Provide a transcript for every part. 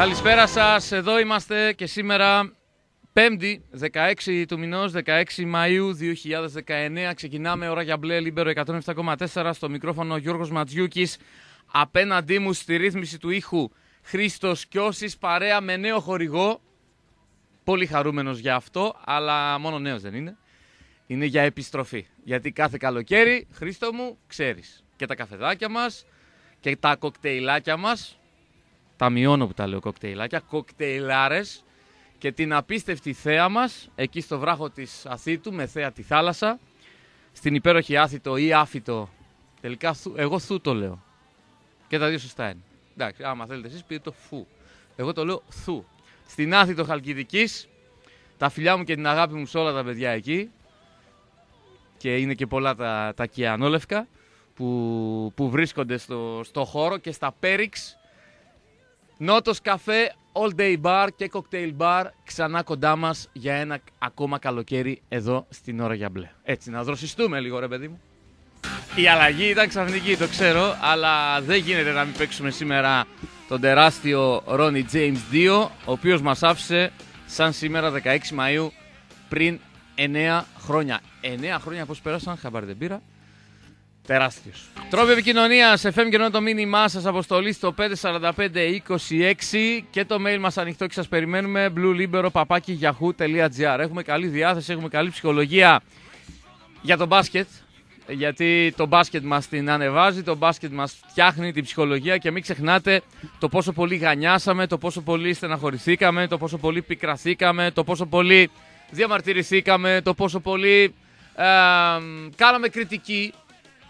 Καλησπέρα σας, εδώ είμαστε και σήμερα 5η, 16 του μηνός, 16 Μαΐου 2019. Ξεκινάμε ώρα για μπλε, Λίμπερο 107,4 στο μικρόφωνο Γιώργος Ματζιούκης. Απέναντί μου στη ρύθμιση του ήχου Χρήστος Κιώσης, παρέα με νέο χορηγό. Πολύ χαρούμενος για αυτό, αλλά μόνο νέος δεν είναι. Είναι για επιστροφή. Γιατί κάθε καλοκαίρι, Χρήστο μου, ξέρεις. Και τα καφεδάκια μας και τα κοκτέιλάκια μας. Τα μειώνω που τα λέω κοκτέιλάκια. Κοκτέιλάρες. Και την απίστευτη θέα μας εκεί στο βράχο της Αθήτου με θέα τη θάλασσα στην υπέροχη Άθητο ή Άφητο. Τελικά εγώ θου το λέω. Και τα δύο σωστά είναι. Εντάξει άμα θέλετε εσείς πείτε το φου εγώ το λέω θου. Στην Άθητο Χαλκιδικής τα φιλιά μου και την αγάπη μου σε όλα τα παιδιά εκεί. Και είναι και πολλά τα, τα κιανόλευκα που, που βρίσκονται στο, στο χώρο και στα Πέριξ Νότος καφέ, all day bar και cocktail bar ξανά κοντά μας για ένα ακόμα καλοκαίρι εδώ στην ώρα για μπλε. Έτσι, να δροσιστούμε λίγο ρε παιδί μου. Η αλλαγή ήταν ξαφνική, το ξέρω, αλλά δεν γίνεται να μην παίξουμε σήμερα τον τεράστιο Ronnie James 2, ο οποίος μας άφησε σαν σήμερα 16 Μαΐου πριν 9 χρόνια. 9 χρόνια πώς πέρασαν, χαμπάρ δεν πήρα. Τεράστιος. Τρόπο επικοινωνία FM και το μήνυμά σας αποστολή στο 54526 και το mail μας ανοιχτό και σας περιμένουμε bluelibero.yahoo.gr. Έχουμε καλή διάθεση, έχουμε καλή ψυχολογία για το μπάσκετ. Γιατί το μπάσκετ μας την ανεβάζει, το μπάσκετ μας φτιάχνει την ψυχολογία και μην ξεχνάτε το πόσο πολύ γανιάσαμε, το πόσο πολύ στεναχωρηθήκαμε, το πόσο πολύ πικραθήκαμε, το πόσο πολύ διαμαρτυρηθήκαμε, το πόσο πολύ ε, κάναμε κριτική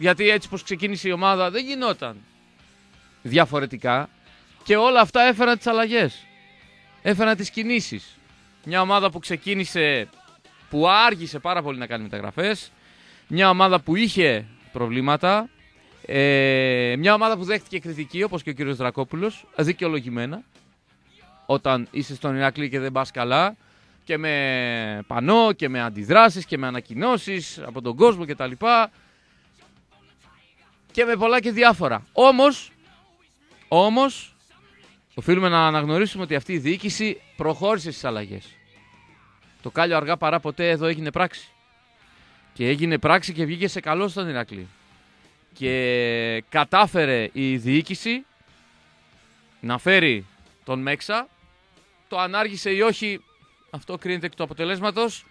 γιατί έτσι πως ξεκίνησε η ομάδα δεν γινόταν διαφορετικά. Και όλα αυτά έφεραν τις αλλαγές. Έφεραν τις κινήσεις. Μια ομάδα που ξεκίνησε, που άργησε πάρα πολύ να κάνει μεταγραφές. Μια ομάδα που είχε προβλήματα. Ε, μια ομάδα που δέχτηκε κριτική όπως και ο κύριος Δρακόπουλος, δικαιολογημένα. Όταν είσαι στον Ηράκλειο και δεν πας καλά και με πανό και με αντιδράσεις και με ανακοινώσεις από τον κόσμο κτλ και με πολλά και διάφορα. Όμως, όμως, οφείλουμε να αναγνωρίσουμε ότι αυτή η διοίκηση προχώρησε στις αλλαγές. Το κάλιο αργά παρά ποτέ εδώ έγινε πράξη. Και έγινε πράξη και βγήκε σε καλό στον Ηρακλή. Και κατάφερε η διοίκηση να φέρει τον Μέξα. Το ανάργησε ή όχι, αυτό κρίνεται εκ του αποτελέσματος.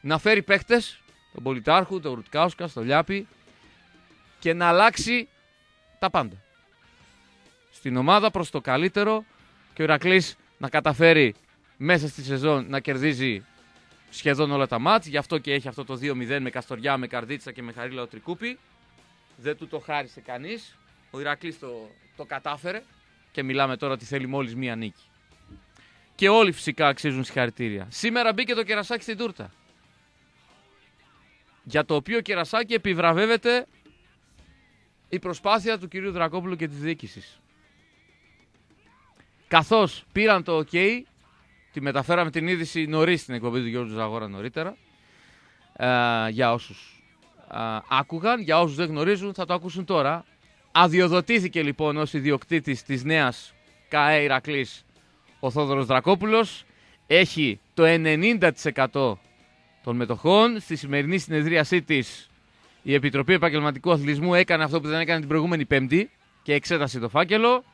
Να φέρει παίχτες, τον Πολιτάρχου, τον Ρουτκάουσκα, τον Λιάπη, και να αλλάξει τα πάντα. Στην ομάδα προς το καλύτερο και ο Ηρακλής να καταφέρει μέσα στη σεζόν να κερδίζει σχεδόν όλα τα μάτς. Γι' αυτό και έχει αυτό το 2-0 με Καστοριά, με Καρδίτσα και με Χαρίλα ο Τρικούπη. Δεν του το χάρισε κανείς. Ο Ηρακλής το, το κατάφερε και μιλάμε τώρα ότι θέλει μόλις μία νίκη. Και όλοι φυσικά αξίζουν συγχαρητήρια. Σήμερα μπήκε το κερασάκι στην τούρτα. Για το οποίο κερασάκι επιβραβεύεται η προσπάθεια του κυρίου Δρακόπουλου και της διοίκησης. Καθώς πήραν το OK, τη μεταφέραμε την είδηση νωρίς στην εκπομπή του Γιώργου Ζαγόρα νωρίτερα, ε, για όσους ε, άκουγαν, για όσους δεν γνωρίζουν θα το ακούσουν τώρα. Αδειοδοτήθηκε λοιπόν ως ιδιοκτήτης της νέας ΚΑΕ Ηρακλής ο Θόδωρος Δρακόπουλος. Έχει το 90% των μετοχών. Στη σημερινή συνεδρίασή της η Επιτροπή Επαγγελματικού Αθλητισμού έκανε αυτό που δεν έκανε την προηγούμενη Πέμπτη και εξέτασε το φάκελο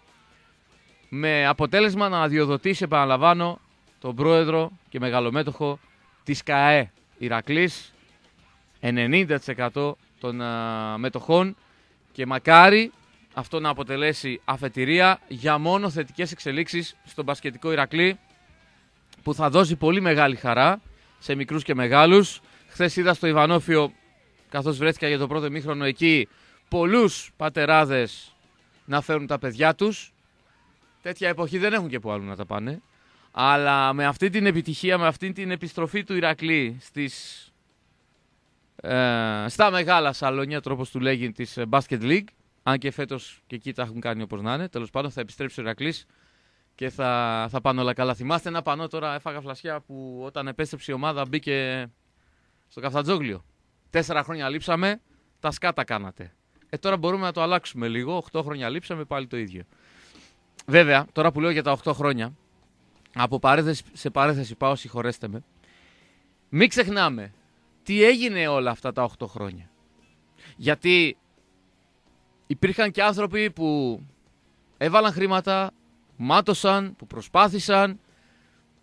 με αποτέλεσμα να αδειοδοτήσει, επαναλαμβάνω, τον πρόεδρο και μεγαλομέτωχο της ΚΑΕ Ηρακλής 90% των μετοχών και μακάρι αυτό να αποτελέσει αφετηρία για μόνο θετικές εξελίξεις στον μπασκετικό Ηρακλή που θα δώσει πολύ μεγάλη χαρά σε μικρούς και μεγάλους. Χθες είδα στο Ιβανόφιο καθώς βρέθηκα για το πρώτο μήχρονο εκεί πολλούς πατεράδες να φέρουν τα παιδιά τους. Τέτοια εποχή δεν έχουν και που άλλου να τα πάνε. Αλλά με αυτή την επιτυχία, με αυτή την επιστροφή του Ηρακλή στις, ε, στα μεγάλα σαλόνια, τρόπος του λέγει, της Basket League, αν και φέτος και εκεί τα έχουν κάνει όπως να είναι, τέλος πάντων θα επιστρέψει ο Ηρακλής και θα, θα πάνε όλα καλά. Θυμάστε ένα πανό τώρα, έφαγα φλασιά που όταν επέστρεψε η ομάδα μπήκε στο Καφτατζόγλιο. Τέσσερα χρόνια λείψαμε, τα σκάτα κάνατε. Ε, τώρα μπορούμε να το αλλάξουμε λίγο. Οχτώ χρόνια λείψαμε, πάλι το ίδιο. βέβαια, τώρα που λέω για τα 8 χρόνια, από παρέθεση σε παρέθεση πάω, συγχωρέστε με, μην ξεχνάμε τι έγινε όλα αυτά τα 8 χρόνια. Γιατί υπήρχαν και άνθρωποι που έβαλαν χρήματα, μάτωσαν, που προσπάθησαν,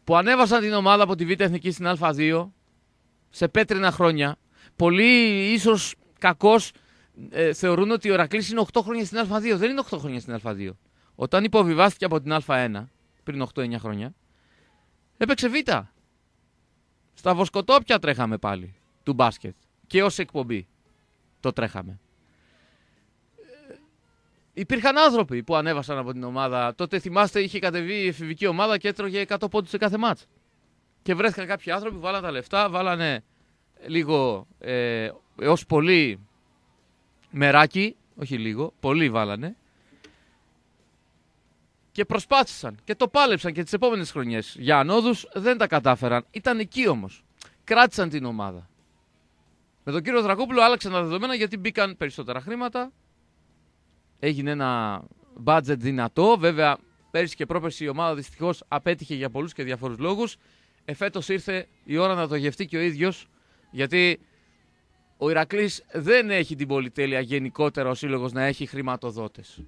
που ανέβασαν την ομάδα από τη Β' Εθνική στην Α2 σε πέτρινα χρόνια. Πολλοί ίσως κακώς ε, θεωρούν ότι ο Ηρακλής είναι 8 χρόνια στην Α2. Δεν είναι 8 χρόνια στην Α2. Όταν υποβιβάστηκε από την Α1 πριν 8-9 χρόνια, έπαιξε Β. Στα βοσκοτόπια τρέχαμε πάλι του μπάσκετ. Και ως εκπομπή το τρέχαμε. Ε, υπήρχαν άνθρωποι που ανέβασαν από την ομάδα. Τότε θυμάστε είχε κατεβεί η εφηβική ομάδα και έτρωγε 100 πόντους σε κάθε μάτς. Και βρέθηκαν κάποιοι άνθρωποι, βάλανε τα λεφτά, βάλανε λίγο ε, έως πολύ μεράκι, όχι λίγο, πολύ βάλανε. Και προσπάθησαν και το πάλεψαν και τις επόμενες χρονιές. Για ανόδους δεν τα κατάφεραν. Ήταν εκεί όμως. Κράτησαν την ομάδα. Με τον κύριο Δρακόπουλο άλλαξαν τα δεδομένα γιατί μπήκαν περισσότερα χρήματα. Έγινε ένα budget δυνατό. Βέβαια, πέρυσι και πρόπερσι η ομάδα δυστυχώς απέτυχε για πολλούς και διαφορούς λόγους. Εφέτος ήρθε η ώρα να το γευτεί και ο ίδιος. Γιατί ο Ηρακλής δεν έχει την πολυτέλεια γενικότερα ο σύλλογος να έχει χρηματοδότες.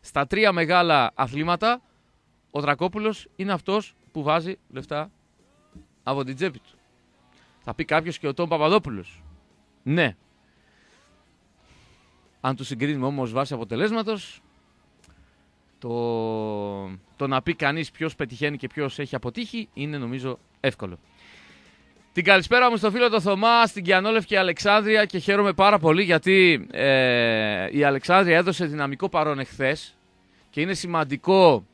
Στα τρία μεγάλα αθλήματα, ο Δρακόπουλος είναι αυτός που βάζει λεφτά από την τσέπη του. Θα πει κάποιος και ο Τόμ Παπαδόπουλος. Ναι. Αν του συγκρίνουμε όμως βάσει αποτελέσματος, το, το να πει κανείς ποιος πετυχαίνει και ποιος έχει αποτύχει είναι νομίζω εύκολο. Την καλησπέρα μου στο φίλο το Θωμά, στην Κιανόλευκη Αλεξάνδρεια και χαίρομαι πάρα πολύ γιατί ε, η Αλεξάνδρεια έδωσε δυναμικό παρόν εχθές και είναι σημαντικό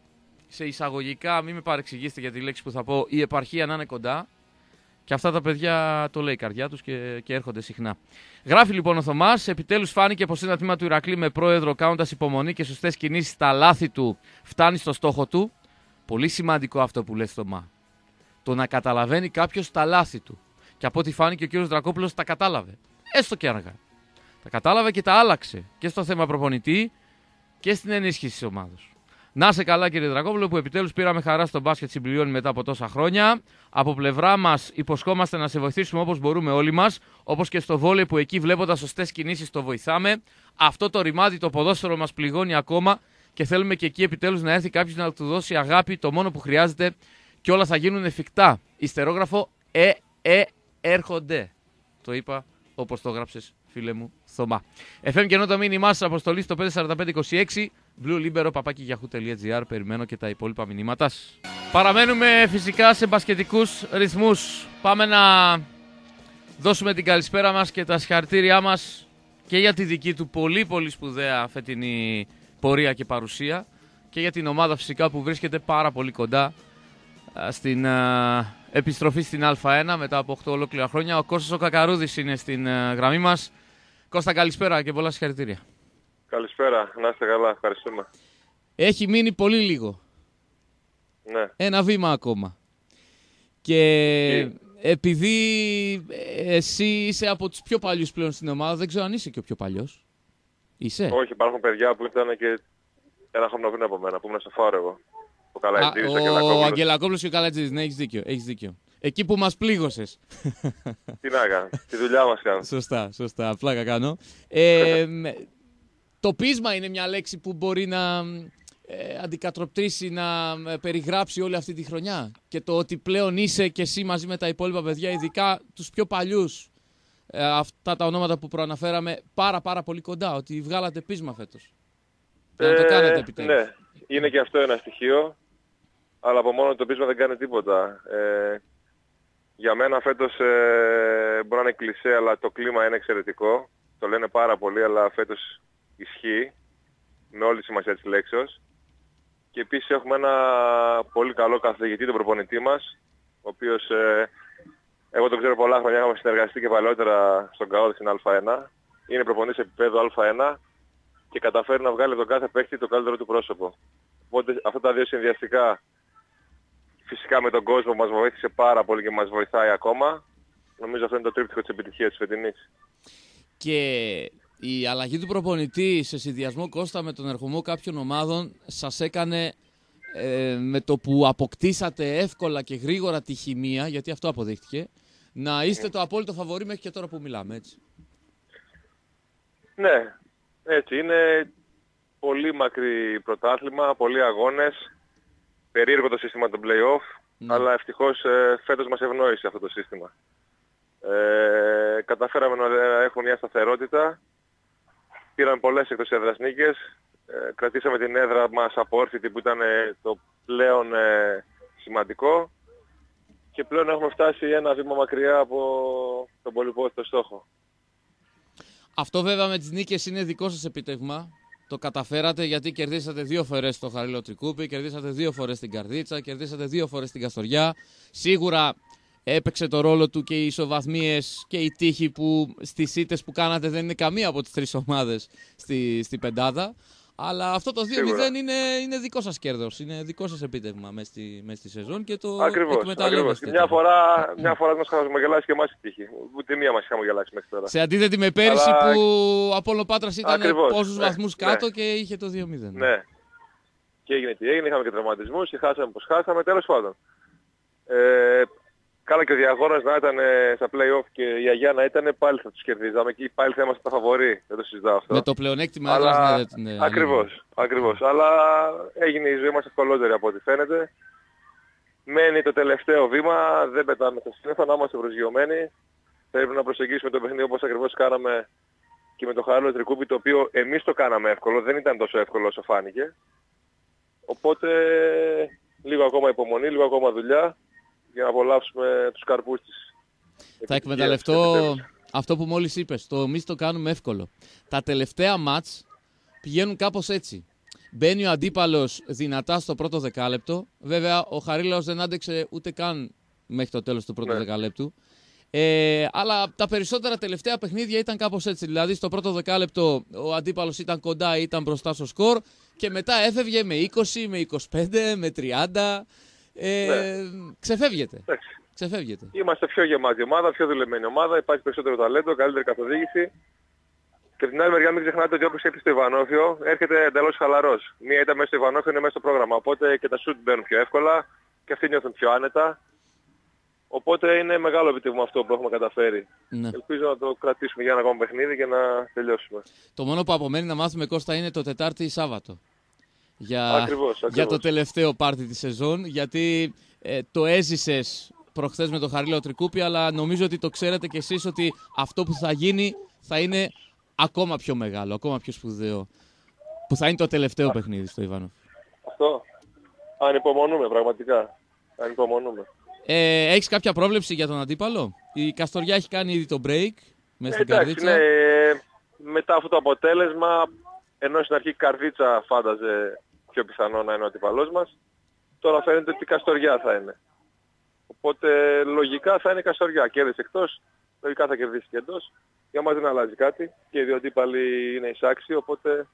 σε εισαγωγικά, μην με παρεξηγήσετε για τη λέξη που θα πω, η επαρχία να είναι κοντά. Και αυτά τα παιδιά το λέει η καρδιά τους και, και έρχονται συχνά. Γράφει λοιπόν ο Θωμάς. Επιτέλους φάνηκε πως ένα τμήμα του Ηρακλή με πρόεδρο κάνοντας υπομονή και σωστές κινήσεις στα λάθη του φτάνει στο στόχο του. Πολύ σημαντικό αυτό που λες Θωμά. Το να καταλαβαίνει κάποιος τα λάθη του. Και από ό,τι φάνηκε ο κύριος Δρακόπουλος τα κατάλαβε. Έστω και αργά. Τα κατάλαβε και τα άλλαξε και στο θέμα προπονητή και στην ενίσχυση της ομάδα. Να σε καλά κύριε Δρακόπουλο που επιτέλους πήραμε χαρά στο μπάσκετ συμπληρώνει μετά από τόσα χρόνια. Από πλευρά μας υποσχόμαστε να σε βοηθήσουμε όπως μπορούμε όλοι μας. Όπως και στο βόλεϊ που εκεί βλέποντας σωστές κινήσεις το βοηθάμε. Αυτό το ρημάδι το ποδόσφαιρο μας πληγώνει ακόμα και θέλουμε και εκεί επιτέλους να έρθει κάποιος να του δώσει αγάπη το μόνο που χρειάζεται και όλα θα γίνουν εφικτά. Ιστερόγραφο ε, ε, έρχονται. Το είπα όπως το γράψες φίλε μου Θωμά. FM και ενώ το μήνυμά σας αποστολή στο 54526 bluelibero.gr Περιμένω και τα υπόλοιπα μηνύματα. Παραμένουμε φυσικά σε μπασκετικούς ρυθμούς. Πάμε να δώσουμε την καλησπέρα μας και τα συγχαρητήριά μας και για τη δική του πολύ πολύ σπουδαία φετινή πορεία και παρουσία και για την ομάδα φυσικά που βρίσκεται πάρα πολύ κοντά στην επιστροφή στην Α1 μετά από 8 ολόκληρα χρόνια. Ο Κώστας ο Κακαρούδης είναι στην γραμμή μας. Κώστα καλησπέρα και πολλά συγχαρητήρια. Καλησπέρα, να είστε καλά, ευχαριστούμε. Έχει μείνει πολύ λίγο. Ναι. Ένα βήμα ακόμα. Και επειδή εσύ είσαι από τους πιο παλιούς πλέον στην ομάδα, δεν ξέρω αν είσαι και ο πιο παλιός. Είσαι; Όχι, υπάρχουν παιδιά που ήταν και ένα χρόνο πριν από μένα, που ήμουν σε φάρο εγώ. Ο Καλατζής, ο, ο Αγγελακόπουλος και ο Καλατζής, ναι, έχεις δίκιο, έχεις δίκιο. Εκεί που μας πλήγωσες. Τι να κάνω, τη δουλειά μας κάνω. Σωστά, σωστά, πλάκα κάνω. Ε, το πείσμα είναι μια λέξη που μπορεί να ε, αντικατροπτρίσει, να ε, περιγράψει όλη αυτή τη χρονιά. Και το ότι πλέον είσαι και εσύ μαζί με τα υπόλοιπα παιδιά, ειδικά τους πιο παλιούς, ε, αυτά τα ονόματα που προαναφέραμε, πάρα πάρα πολύ κοντά, ότι βγάλατε πείσμα φέτος. Ε, να το κάνετε επιτέλους. Ναι, είναι και αυτό ένα στοιχείο, αλλά από μόνο το πείσμα δεν κάνει τίποτα. Ε, για μένα φέτος ε, μπορεί να είναι κλεισέ, αλλά το κλίμα είναι εξαιρετικό. Το λένε πάρα πολύ, αλλά φέτος ισχύει με όλη τη σημασία της λέξεως. Και επίσης έχουμε ένα πολύ καλό καθηγητή, τον προπονητή μας, ο οποίος ε, εγώ τον ξέρω πολλά χρόνια, έχουμε συνεργαστεί και παλαιότερα στον ΚΑΟΔ στην Α1. Είναι προπονητής επίπεδου Α1 και καταφέρει να βγάλει τον κάθε παίκτη το καλύτερο του πρόσωπο. Οπότε αυτά τα δύο συνδυαστικά φυσικά με τον κόσμο μας βοήθησε πάρα πολύ και μας βοηθάει ακόμα. Νομίζω αυτό είναι το τρίπτυχο της επιτυχίας της φετινής. Και η αλλαγή του προπονητή σε συνδυασμό Κώστα με τον ερχομό κάποιων ομάδων σας έκανε ε, με το που αποκτήσατε εύκολα και γρήγορα τη χημεία, γιατί αυτό αποδείχτηκε, να είστε το απόλυτο φαβορή μέχρι και τώρα που μιλάμε, έτσι. Ναι, έτσι είναι. Πολύ μακρύ πρωτάθλημα, πολλοί αγώνες. Περίεργο το σύστημα των play-off, ναι. αλλά ευτυχώς ε, φέτος μας ευνόησε αυτό το σύστημα. Ε, καταφέραμε να έχουμε μια σταθερότητα. Πήραμε πολλές εκτός έδρας νίκες. Ε, κρατήσαμε την έδρα μας από όρθιτη που ήταν ε, το πλέον ε, σημαντικό. Και πλέον έχουμε φτάσει ένα βήμα μακριά από τον πολυπόθητο στόχο. Αυτό βέβαια με τις νίκες είναι δικό σας επιτεύγμα. Το καταφέρατε γιατί κερδίσατε δύο φορές το Χαρίλο Τρικούπι, κερδίσατε δύο φορές την Καρδίτσα, κερδίσατε δύο φορές την Καστοριά. Σίγουρα έπαιξε το ρόλο του και οι ισοβαθμίες και η τύχη που στις ήττες που κάνατε δεν είναι καμία από τις τρεις ομάδες στη, στη πεντάδα. Αλλά αυτό το 2-0 είναι, είναι δικό σας κέρδος, είναι δικό σας επίτευγμα μέσα στη, μέσα στη σεζόν και το ακριβώς, εκμεταλλεύεστε. Μια φορά, μια φορά μας είχαμε γελάσει και εμάς η τύχη. Ούτε μία μας είχαμε γελάσει μέχρι τώρα. Σε αντίθετη με πέρυσι Αλλά... που ο Απόλλων Πάτρας ήταν ακριβώς, πόσους ναι, βαθμούς ναι. κάτω και είχε το 2-0. Ναι. Και έγινε τι έγινε, είχαμε και τραυματισμούς και χάσαμε πως χάσαμε, τέλος πάντων. Ε, Καλά και ο Διαγώνας να ήταν στα play-off και η Αγιά να ήταν πάλι θα τους κερδίζαμε και πάλι θα είμαστε τα φαβοροί. Δεν το συζητάω αυτό. Με το πλεονέκτημα Αλλά... ναι, ναι, ακριβώς, ακριβώς. Αλλά έγινε η ζωή μας ευκολότερη από ό,τι φαίνεται. Μένει το τελευταίο βήμα, δεν πετάμε τα σύννεφα, να είμαστε προσγειωμένοι. Πρέπει να προσεγγίσουμε το παιχνίδι όπως ακριβώς κάναμε και με το Χαράλο Τρικούπι, το οποίο εμείς το κάναμε εύκολο, δεν ήταν τόσο εύκολο όσο φάνηκε. Οπότε λίγο ακόμα υπομονή, λίγο ακόμα δουλειά για να απολαύσουμε τους καρπούς της. Θα εκμεταλλευτώ αυτό που μόλις είπες. Το εμείς το κάνουμε εύκολο. Τα τελευταία μάτς πηγαίνουν κάπως έτσι. Μπαίνει ο αντίπαλος δυνατά στο πρώτο δεκάλεπτο. Βέβαια, ο Χαρίλαος δεν άντεξε ούτε καν μέχρι το τέλος του πρώτου ναι. δεκαλέπτου. Ε, αλλά τα περισσότερα τελευταία παιχνίδια ήταν κάπως έτσι. Δηλαδή, στο πρώτο δεκάλεπτο ο αντίπαλος ήταν κοντά, ήταν μπροστά στο σκορ και μετά έφευγε με 20, με 25, με 30. Ε, ναι. Ξεφεύγεται. ξεφεύγεται. Είμαστε πιο γεμάτη ομάδα, πιο δουλεμένη ομάδα, υπάρχει περισσότερο ταλέντο, καλύτερη καθοδήγηση. Και την άλλη μεριά μην ξεχνάτε ότι όποιος έρχεται στο Ιβανόφιο έρχεται εντελώς χαλαρός. Μία ήταν μέσα στο Ιβανόφιο, είναι μέσα στο πρόγραμμα. Οπότε και τα σουτ μπαίνουν πιο εύκολα και αυτοί νιώθουν πιο άνετα. Οπότε είναι μεγάλο επιτεύγμα αυτό που έχουμε καταφέρει. Ναι. Ελπίζω να το κρατήσουμε για ένα ακόμα παιχνίδι και να τελειώσουμε. Το μόνο που απομένει να μάθουμε Κώστα είναι το Τετάρτη ή Σάββατο για, για το τελευταίο πάρτι της σεζόν, γιατί ε, το έζησες προχθές με το Χαρίλαο Τρικούπι, αλλά νομίζω ότι το ξέρετε κι εσείς ότι αυτό που θα γίνει θα είναι ακόμα πιο μεγάλο, ακόμα πιο σπουδαίο. Που θα είναι το τελευταίο παιχνίδι στο Ιβάνο. Αυτό. Ανυπομονούμε πραγματικά. Ανυπομονούμε. Ε, έχεις κάποια πρόβλεψη για τον αντίπαλο; Η Καστοριά έχει κάνει ήδη το break μέσα στην εντάξει, καρδίτσα. Ναι, μετά αυτό το αποτέλεσμα, ενώ στην αρχή η καρδίτσα φάνταζε πιο πιθανό να είναι ο αντιπαλός μας. Τώρα φαίνεται ότι η Καστοριά θα είναι. Οπότε λογικά θα είναι η Καστοριά. Κέρδισε εκτός, λογικά θα κερδίσει και εντός. Για μας δεν αλλάζει κάτι και οι δύο αντίπαλοι είναι εισάξιοι, οπότε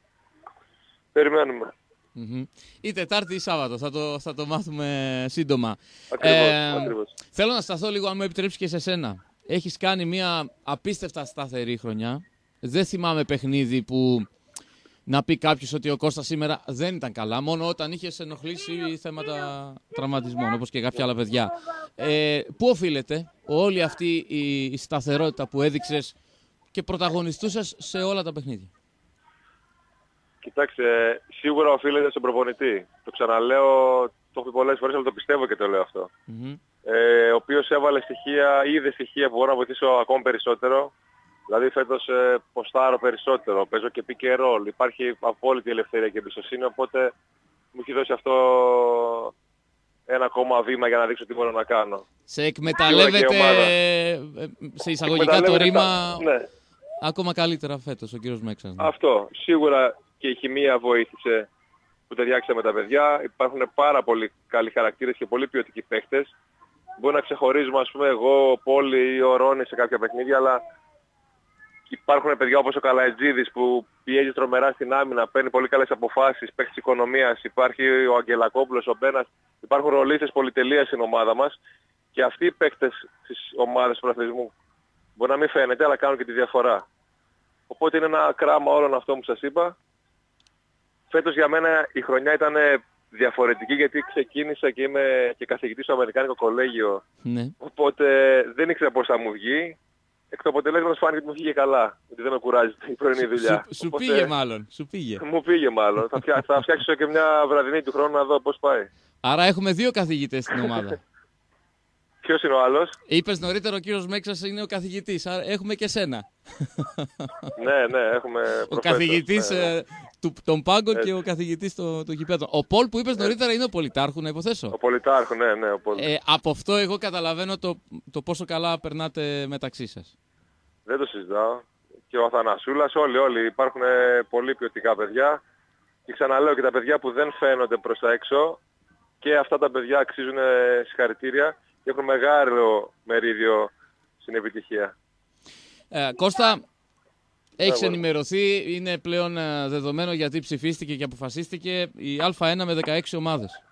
περιμένουμε. Mm-hmm. Ή Τετάρτη ή Σάββατο, θα το, θα το μάθουμε σύντομα. Ακριβώς, ε, ακριβώς. Θέλω να σταθώ λίγο, αν μου επιτρέψεις και σε σένα. Έχεις κάνει μια απίστευτα σταθερή χρονιά. Δεν θυμάμαι παιχνίδι που να πει κάποιος ότι ο Κώστας σήμερα δεν ήταν καλά, μόνο όταν είχες ενοχλήσει θέματα τραυματισμών, όπως και κάποια άλλα παιδιά. Ε, πού οφείλεται όλη αυτή η σταθερότητα που έδειξες και πρωταγωνιστούσες σε όλα τα παιχνίδια; Κοιτάξτε, σίγουρα οφείλεται στον προπονητή. Το ξαναλέω, το έχω πει πολλές φορές, αλλά το πιστεύω και το λέω αυτό. Ε, ο οποίος έβαλε στοιχεία, είδε στοιχεία που μπορώ να βοηθήσω ακόμη περισσότερο Δηλαδή φέτος ε, ποστάρω περισσότερο, παίζω και pick and roll. Υπάρχει απόλυτη ελευθερία και εμπιστοσύνη, οπότε μου έχει δώσει αυτό ένα ακόμα βήμα για να δείξω τι μπορώ να κάνω. Σε εκμεταλλεύεται, ε, σε εισαγωγικά το ρήμα, ναι. ακόμα καλύτερα φέτος ο κύριος Μέξας. Ναι. Αυτό. Σίγουρα και η χημεία βοήθησε που ταιριάξαμε με τα παιδιά. Υπάρχουν πάρα πολύ καλοί χαρακτήρες και πολύ ποιοτικοί παίχτες. Μπορεί να ξεχωρίζουμε, ας πούμε, εγώ, ο Πόλη ή ο Ρόνι σε κάποια παιχνίδια, αλλά υπάρχουν παιδιά όπως ο Καλαϊτζίδης που πιέζει τρομερά στην άμυνα, παίρνει πολύ καλές αποφάσεις, παίχτης οικονομίας, υπάρχει ο Αγγελακόπουλος, ο Μπένας, υπάρχουν ρολίστες πολυτελείας στην ομάδα μας και αυτοί οι παίκτες της ομάδας του αθλητισμού μπορεί να μην φαίνεται αλλά κάνουν και τη διαφορά. Οπότε είναι ένα κράμα όλων αυτό που σας είπα. Φέτος για μένα η χρονιά ήταν διαφορετική γιατί ξεκίνησα και είμαι και καθηγητής στο Αμερικάνικο Κολέγιο. Ναι. Οπότε δεν ήξερα πώς θα μου βγει. Εκ του αποτελέσματος φάνηκε ότι μου βγήκε καλά. ότι δεν με κουράζει η πρωινή δουλειά. Σου, σου πήγε μάλλον. Σου πήγε. Μου πήγε μάλλον. θα, φτιά, θα φτιάξω και μια βραδινή του χρόνου να δω πώς πάει. Άρα έχουμε δύο καθηγητές στην ομάδα. Ποιος είναι ο άλλος; Είπες νωρίτερα ο κύριος Μέξας είναι ο καθηγητής. Έχουμε και σένα. ναι, ναι, έχουμε. Ο καθηγητής ναι, ναι. ε, των πάγκων και ο καθηγητής των το γηπέδων. Ο Πολ που είπες νωρίτερα είναι ο Πολιτάρχου, να υποθέσω. Ο Πολιτάρχου, ναι, ναι. Ο Πολ. Ε, από αυτό εγώ καταλαβαίνω το, το πόσο καλά περνάτε μεταξύ σας. Δεν το συζητάω. Και ο Αθανασούλας, όλοι, όλοι. Υπάρχουν πολύ ποιοτικά παιδιά. Και ξαναλέω και τα παιδιά που δεν φαίνονται προς τα έξω και αυτά τα παιδιά αξίζουν συγχαρητήρια και έχουν μεγάλο μερίδιο στην επιτυχία. Ε, Κώστα, έχεις ενημερωθεί, είναι πλέον ε, δεδομένο γιατί ψηφίστηκε και αποφασίστηκε η Α1 με 16 ομάδες.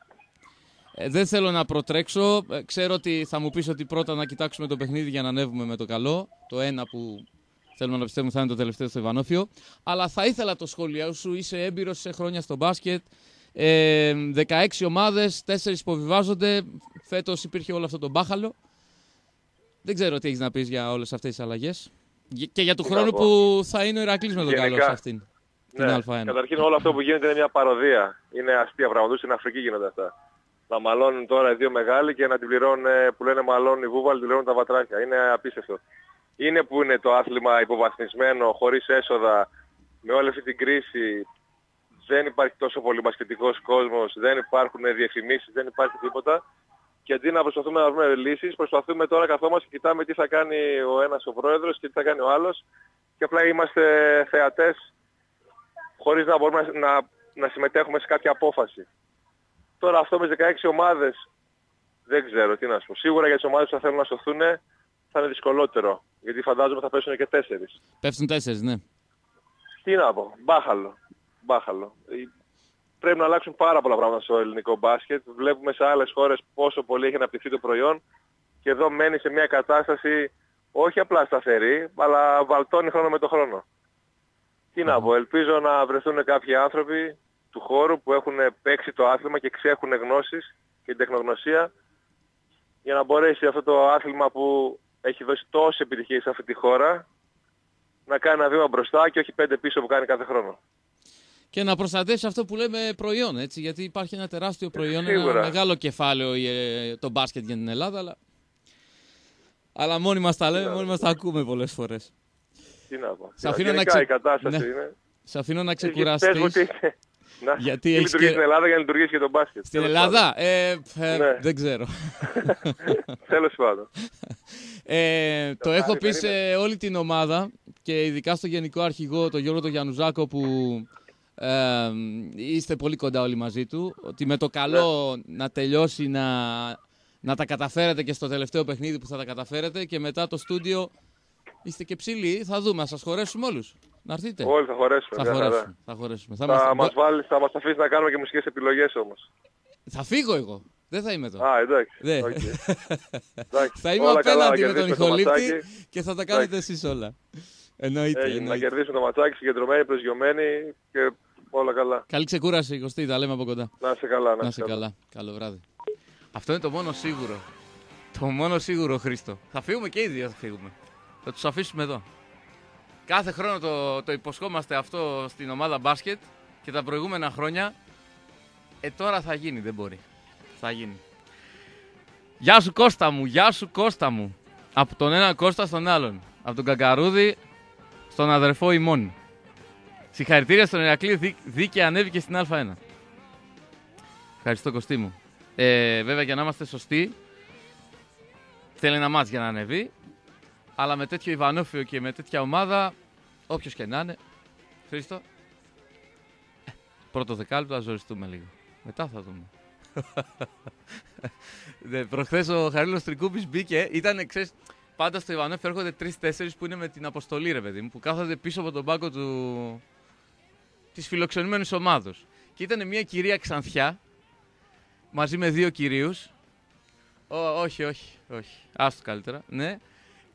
Ε, δεν θέλω να προτρέξω. Ε, ξέρω ότι θα μου πεις ότι πρώτα να κοιτάξουμε το παιχνίδι για να ανέβουμε με το καλό. Το ένα που θέλουμε να πιστεύουμε θα είναι το τελευταίο στο Ιβανόφιο. Αλλά θα ήθελα το σχόλιο σου. Είσαι έμπειρος σε χρόνια στο μπάσκετ. Ε, 16 ομάδες, 4 υποβιβάζονται. Φέτος υπήρχε όλο αυτό το μπάχαλο. Δεν ξέρω τι έχεις να πεις για όλες αυτές τις αλλαγές. Και για του χρόνου που θα είναι ο Ηρακλής με τον καλό σε αυτήν. Ναι. Α1. Καταρχήν όλο αυτό που γίνεται είναι μια παροδία. Είναι αστεία πράγματα. Στην Αφρική γίνονται αυτά. Να μαλώνουν τώρα οι δύο μεγάλοι και να την πληρώνουν που λένε μαλώνουν οι βούβαλοι, πληρώνουν τα βατράκια. Είναι απίστευτο. Είναι που είναι το άθλημα υποβαθμισμένο, χωρίς έσοδα, με όλη αυτή την κρίση, δεν υπάρχει τόσο πολύ μπασκετικός κόσμος, δεν υπάρχουν διαφημίσεις, δεν υπάρχει τίποτα. Και αντί να προσπαθούμε να βρούμε λύσεις, προσπαθούμε τώρα καθόμαστε και κοιτάμε τι θα κάνει ο ένας ο πρόεδρος και τι θα κάνει ο άλλος και απλά είμαστε θεατές χωρίς να μπορούμε να, να συμμετέχουμε σε κάποια απόφαση. Τώρα αυτό με 16 ομάδες δεν ξέρω τι να σου πω. Σίγουρα για τις ομάδες που θα θέλουν να σωθούν θα είναι δυσκολότερο. Γιατί φαντάζομαι θα πέσουν και τέσσερις. Πέφτουν τέσσερις, ναι. Τι να πω. Μπάχαλο μπάχαλο. Πρέπει να αλλάξουν πάρα πολλά πράγματα στο ελληνικό μπάσκετ. Βλέπουμε σε άλλες χώρες πόσο πολύ έχει αναπτυχθεί το προϊόν και εδώ μένει σε μια κατάσταση όχι απλά σταθερή, αλλά βαλτώνει χρόνο με το χρόνο. Τι να πω, ελπίζω να βρεθούν κάποιοι άνθρωποι του χώρου που έχουν παίξει το άθλημα και ξέχουν γνώσεις και την τεχνογνωσία για να μπορέσει αυτό το άθλημα που έχει δώσει τόση επιτυχία σε αυτή τη χώρα να κάνει ένα βήμα μπροστά και όχι πέντε πίσω που κάνει κάθε χρόνο και να προστατεύσει αυτό που λέμε προϊόν. Έτσι, γιατί υπάρχει ένα τεράστιο προϊόν, ένα μεγάλο κεφάλαιο ε, το μπάσκετ για την Ελλάδα. Αλλά, αλλά μόνοι μας τα λέμε, μόνοι μας τα ακούμε πολλές φορές. Τι να πω. Σε αφήνω να, ξε... η κατάσταση ναι. είναι. Σε αφήνω να ξεκουραστείς. Να, γιατί έχεις λειτουργείς και... στην Ελλάδα για να λειτουργήσεις και τον μπάσκετ. Στην Ελλάδα, ε, ε, ναι. δεν ξέρω. Τέλος πάντων. Ε, το έχω πει σε όλη την ομάδα και ειδικά στο γενικό αρχηγό, τον Γιώργο τον Γιανουζάκο, που ε, είστε πολύ κοντά όλοι μαζί του. Ότι με το καλό ναι. να τελειώσει να, να τα καταφέρετε και στο τελευταίο παιχνίδι που θα τα καταφέρετε και μετά το στούντιο είστε και ψηλοί. Θα δούμε, θα σας χωρέσουμε όλους. Να έρθετε. Όλοι θα χωρέσουμε. Θα, χωρέσουμε, θα χωρέσουμε. Θα, θα, μας, βάλεις, θα μας αφήσεις να κάνουμε και μουσικές επιλογές όμως. Θα φύγω εγώ. Δεν θα είμαι εδώ. Α, εντάξει. Ναι. Okay. θα είμαι απέναντι με τον Ιχολήπτη και θα τα κάνετε εσείς όλα. Εννοείται, εννοείται. Να κερδίσουν το ματσάκι συγκεντρωμένοι, προσγειωμένοι και Όλα καλά. Καλή ξεκούραση, Κωστή. Τα λέμε από κοντά. Να σε καλά. Να, σε καλά. καλά. Καλό βράδυ. Αυτό είναι το μόνο σίγουρο. Το μόνο σίγουρο, Χρήστο. Θα φύγουμε και οι δύο θα φύγουμε. Θα τους αφήσουμε εδώ. Κάθε χρόνο το, το υποσχόμαστε αυτό στην ομάδα μπάσκετ και τα προηγούμενα χρόνια. Ε, τώρα θα γίνει, δεν μπορεί. Θα γίνει. Γεια σου Κώστα μου, γεια σου Κώστα μου. Από τον ένα Κώστα στον άλλον. Από τον Κακαρούδη στον αδερφό ημών. Συγχαρητήρια στον Ηρακλή, δίκαια ανέβηκε στην Α1. Ευχαριστώ Κωστή μου. Ε, βέβαια για να είμαστε σωστοί, θέλει ένα μάτς για να ανέβει, αλλά με τέτοιο Ιβανόφιο και με τέτοια ομάδα, όποιος και να είναι, Χρήστο, ε, πρώτο δεκάλεπτο θα ζοριστούμε λίγο. Μετά θα δούμε. ναι, προχθές ο Χαρίλος Τρικούπης μπήκε, ήταν, ξέρεις, πάντα στο Ιβανόφιο έρχονται τρει-τέσσερι που είναι με την αποστολή, ρε παιδί μου, που κάθονται πίσω από τον πάγκο του, της φιλοξενούμενης ομάδος. Και ήταν μια κυρία Ξανθιά μαζί με δύο κυρίους. Όχι, όχι, όχι. Άστο καλύτερα. Ναι.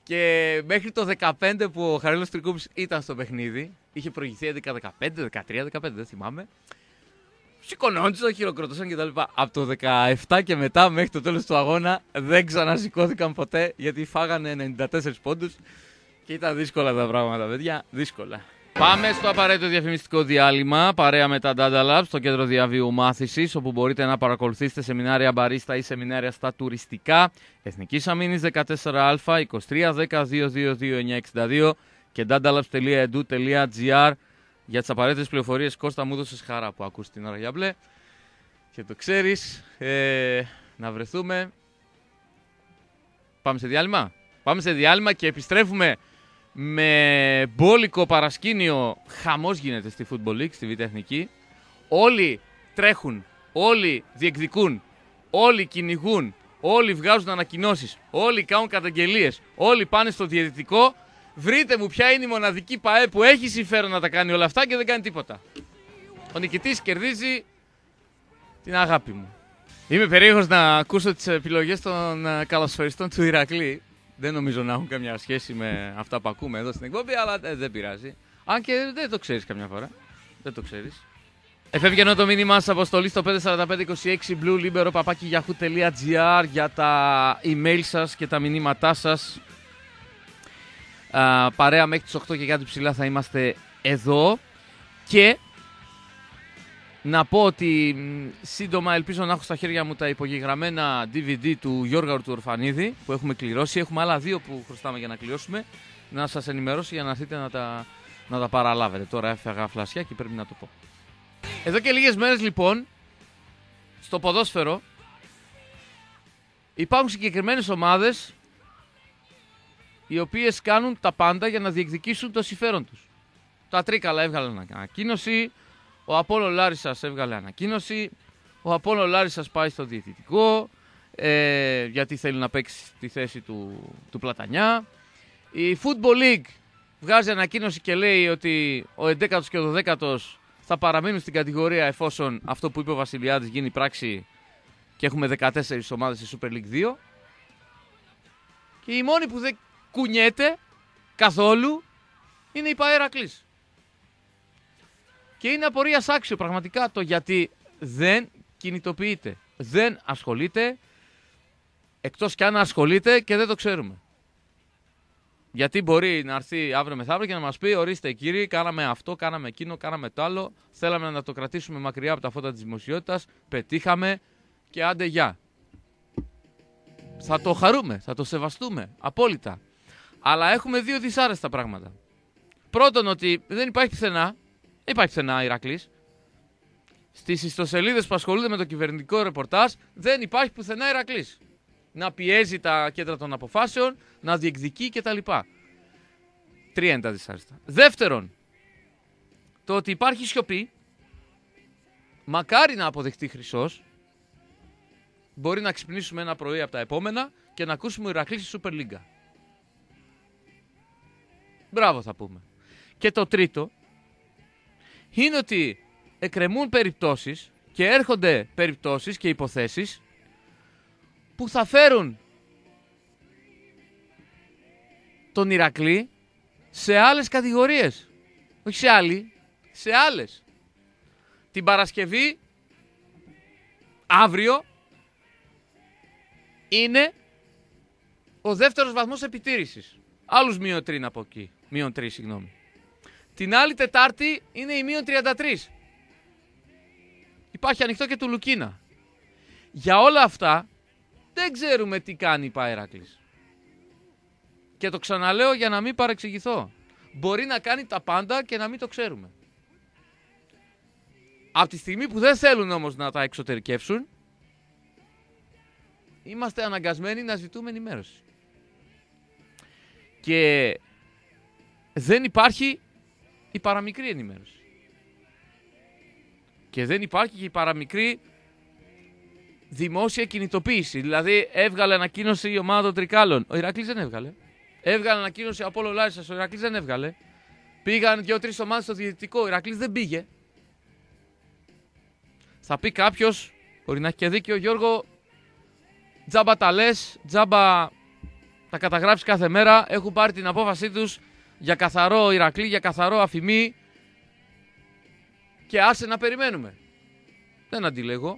Και μέχρι το 15 που ο Χαρέλος Τρικούπης ήταν στο παιχνίδι, είχε προηγηθεί 11-15, 13-15, δεν θυμάμαι. Σηκωνόντουσαν, χειροκροτούσαν κτλ. Από το 17 και μετά μέχρι το τέλος του αγώνα δεν ξανασηκώθηκαν ποτέ γιατί φάγανε 94 πόντους και ήταν δύσκολα τα πράγματα, παιδιά. Δύσκολα. Πάμε στο απαραίτητο διαφημιστικό διάλειμμα, παρέα με τα Data Labs, στο κέντρο διαβίου μάθησης, όπου μπορείτε να παρακολουθήσετε σεμινάρια μπαρίστα ή σεμινάρια στα τουριστικά. Εθνικής Αμήνης 14α, 23 10 και datalabs.edu.gr για τις απαραίτητες πληροφορίες. Κώστα μου έδωσες χαρά που ακούς την ώρα για μπλε. Και το ξέρεις. Ε, να βρεθούμε. Πάμε σε διάλειμμα. Πάμε σε διάλειμμα και επιστρέφουμε με μπόλικο παρασκήνιο. Χαμός γίνεται στη Football League, στη Β' Εθνική. Όλοι τρέχουν, όλοι διεκδικούν, όλοι κυνηγούν, όλοι βγάζουν ανακοινώσεις, όλοι κάνουν καταγγελίες, όλοι πάνε στο διαιτητικό Βρείτε μου ποια είναι η μοναδική ΠαΕ που έχει συμφέρον να τα κάνει όλα αυτά και δεν κάνει τίποτα. Ο νικητής κερδίζει την αγάπη μου. Είμαι περίεργος να ακούσω τις επιλογές των ε, καλοσφαιριστών του Ηρακλή. Δεν νομίζω να έχουν καμιά σχέση με αυτά που ακούμε εδώ στην εκπομπή, αλλά ε, δεν πειράζει. Αν και δεν το ξέρεις καμιά φορά. Δεν το ξέρεις. Εφεύγει ενώ το μήνυμά σας αποστολή στο 54526 bluelibero.yahoo.gr για τα email σας και τα μηνύματά σας παρέα μέχρι τις 8 και κάτι ψηλά θα είμαστε εδώ και να πω ότι σύντομα ελπίζω να έχω στα χέρια μου τα υπογεγραμμένα DVD του Γιώργα του Ορφανίδη που έχουμε κληρώσει. Έχουμε άλλα δύο που χρωστάμε για να κληρώσουμε. Να σας ενημερώσω για να έρθετε να τα, να τα παραλάβετε. Τώρα έφεγα φλασιά και πρέπει να το πω. Εδώ και λίγες μέρες λοιπόν στο ποδόσφαιρο υπάρχουν συγκεκριμένες ομάδες οι οποίες κάνουν τα πάντα για να διεκδικήσουν το συμφέρον τους. Τα Τρίκαλα έβγαλαν ανακοίνωση, ο Απόλο Λάρισας έβγαλε ανακοίνωση, ο Απόλο Λάρισας πάει στο διαιτητικό, ε, γιατί θέλει να παίξει τη θέση του, του Πλατανιά. Η Football League βγάζει ανακοίνωση και λέει ότι ο 11ο και ο 12ο θα παραμείνουν στην κατηγορία εφόσον αυτό που είπε ο Βασιλιάδης γίνει πράξη και έχουμε 14 ομάδες στη Super League 2. Και οι μόνοι που δεν κουνιέται καθόλου είναι η Παέρακλης. Και είναι απορίας άξιο πραγματικά το γιατί δεν κινητοποιείται. Δεν ασχολείται, εκτός κι αν ασχολείται και δεν το ξέρουμε. Γιατί μπορεί να έρθει αύριο μεθαύριο και να μας πει ορίστε κύριοι κάναμε αυτό, κάναμε εκείνο, κάναμε το άλλο, θέλαμε να το κρατήσουμε μακριά από τα φώτα της δημοσιότητας, πετύχαμε και άντε γεια. Θα το χαρούμε, θα το σεβαστούμε, απόλυτα. Αλλά έχουμε δύο δυσάρεστα πράγματα. Πρώτον, ότι δεν υπάρχει πουθενά, δεν υπάρχει πουθενά Ηρακλής. Στις ιστοσελίδες που ασχολούνται με το κυβερνητικό ρεπορτάζ δεν υπάρχει πουθενά Ηρακλής. Να πιέζει τα κέντρα των αποφάσεων, να διεκδικεί κτλ. Τρία είναι τα δυσάρεστα. Δεύτερον, το ότι υπάρχει σιωπή, μακάρι να αποδεχτεί χρυσός, μπορεί να ξυπνήσουμε ένα πρωί από τα επόμενα και να ακούσουμε Ηρακλή στη Super League. Μπράβο θα πούμε. Και το τρίτο είναι ότι εκκρεμούν περιπτώσεις και έρχονται περιπτώσεις και υποθέσεις που θα φέρουν τον Ηρακλή σε άλλες κατηγορίες. Όχι σε άλλη, σε άλλες. Την Παρασκευή, αύριο, είναι ο δεύτερος βαθμός επιτήρησης. Άλλους μείον από εκεί. Μείον 3, συγγνώμη. Την άλλη Τετάρτη είναι η μείον 33. Υπάρχει ανοιχτό και του Λουκίνα. Για όλα αυτά δεν ξέρουμε τι κάνει η Πάερακλης. Και το ξαναλέω για να μην παρεξηγηθώ. Μπορεί να κάνει τα πάντα και να μην το ξέρουμε. Από τη στιγμή που δεν θέλουν όμως να τα εξωτερικεύσουν, είμαστε αναγκασμένοι να ζητούμε ενημέρωση. Και δεν υπάρχει η παραμικρή ενημέρωση. Και δεν υπάρχει και η παραμικρή δημόσια κινητοποίηση. Δηλαδή έβγαλε ανακοίνωση η ομάδα των Τρικάλων. Ο Ηρακλής δεν έβγαλε. Έβγαλε ανακοίνωση από όλο Λάρισας. Ο Ηρακλής δεν έβγαλε. Πήγαν δύο-τρεις ομάδες στο διαιτητικό. Ο Ηρακλής δεν πήγε. Θα πει κάποιος, μπορεί να έχει και δίκιο, Γιώργο, τζάμπα τα λες, τζάμπα τα καταγράψει κάθε μέρα. Έχουν πάρει την απόφασή τους για καθαρό Ηρακλή, για καθαρό αφημί. Και άσε να περιμένουμε. Δεν αντιλέγω.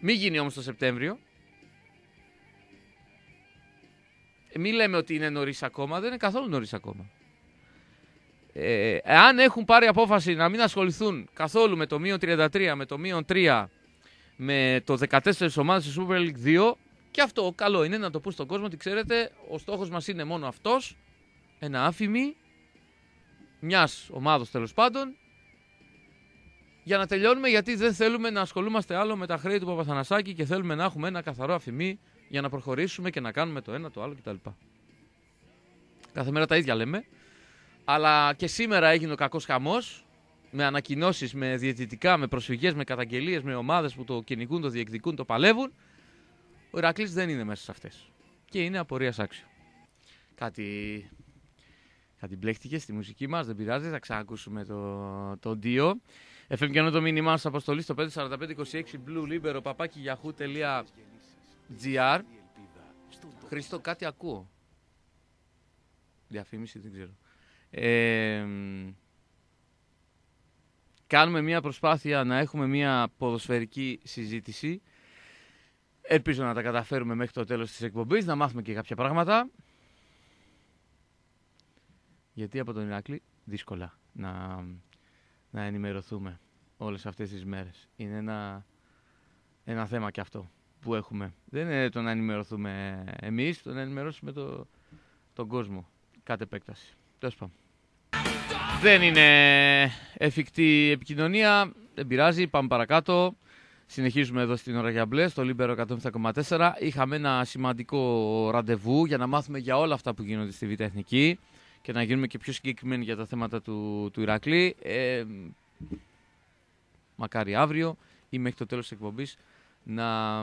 Μην γίνει όμως το Σεπτέμβριο. Ε, μην λέμε ότι είναι νωρίς ακόμα, δεν είναι καθόλου νωρίς ακόμα. Ε, εάν έχουν πάρει απόφαση να μην ασχοληθούν καθόλου με το μείον 33, με το μείον 3, με το 14 ομάδες του Super League 2, και αυτό καλό είναι να το πω στον κόσμο ότι ξέρετε, ο στόχος μας είναι μόνο αυτός, ένα άφημι, μιας ομάδος τέλος πάντων, για να τελειώνουμε γιατί δεν θέλουμε να ασχολούμαστε άλλο με τα χρέη του Παπαθανασάκη και θέλουμε να έχουμε ένα καθαρό αφημί για να προχωρήσουμε και να κάνουμε το ένα, το άλλο κτλ. Κάθε μέρα τα ίδια λέμε. Αλλά και σήμερα έγινε ο κακός χαμός με ανακοινώσεις, με διαιτητικά, με προσφυγές, με καταγγελίες, με ομάδες που το κυνηγούν, το διεκδικούν, το παλεύουν. Ο Ηρακλής δεν είναι μέσα σε αυτές. Και είναι απορίας άξιο. Κάτι. Κάτι μπλέχτηκε στη μουσική μας, δεν πειράζει, θα ξανακούσουμε το, το Ντίο. FM και το μήνυμά σας αποστολή στο 54526 blue libero papaki.yahoo.gr Χριστό, κάτι ακούω. Διαφήμιση, δεν ξέρω. Ε, κάνουμε μια προσπάθεια να έχουμε μια ποδοσφαιρική συζήτηση. Ελπίζω να τα καταφέρουμε μέχρι το τέλος της εκπομπής, να μάθουμε και κάποια πράγματα. Γιατί από τον Ηράκλη δύσκολα να, να ενημερωθούμε όλες αυτές τις μέρες. Είναι ένα, ένα θέμα και αυτό που έχουμε. Δεν είναι το να ενημερωθούμε εμείς, το να ενημερώσουμε το, τον κόσμο. Κατ' επέκταση. Τέλος πάντων. Δεν είναι εφικτή επικοινωνία, δεν πειράζει, πάμε παρακάτω. Συνεχίζουμε εδώ στην ώρα για μπλε, στο Λίμπερο 107,4. Είχαμε ένα σημαντικό ραντεβού για να μάθουμε για όλα αυτά που γίνονται στη Β' Εθνική και να γίνουμε και πιο συγκεκριμένοι για τα θέματα του, του Ηρακλή. Ε, μακάρι αύριο ή μέχρι το τέλος της εκπομπής να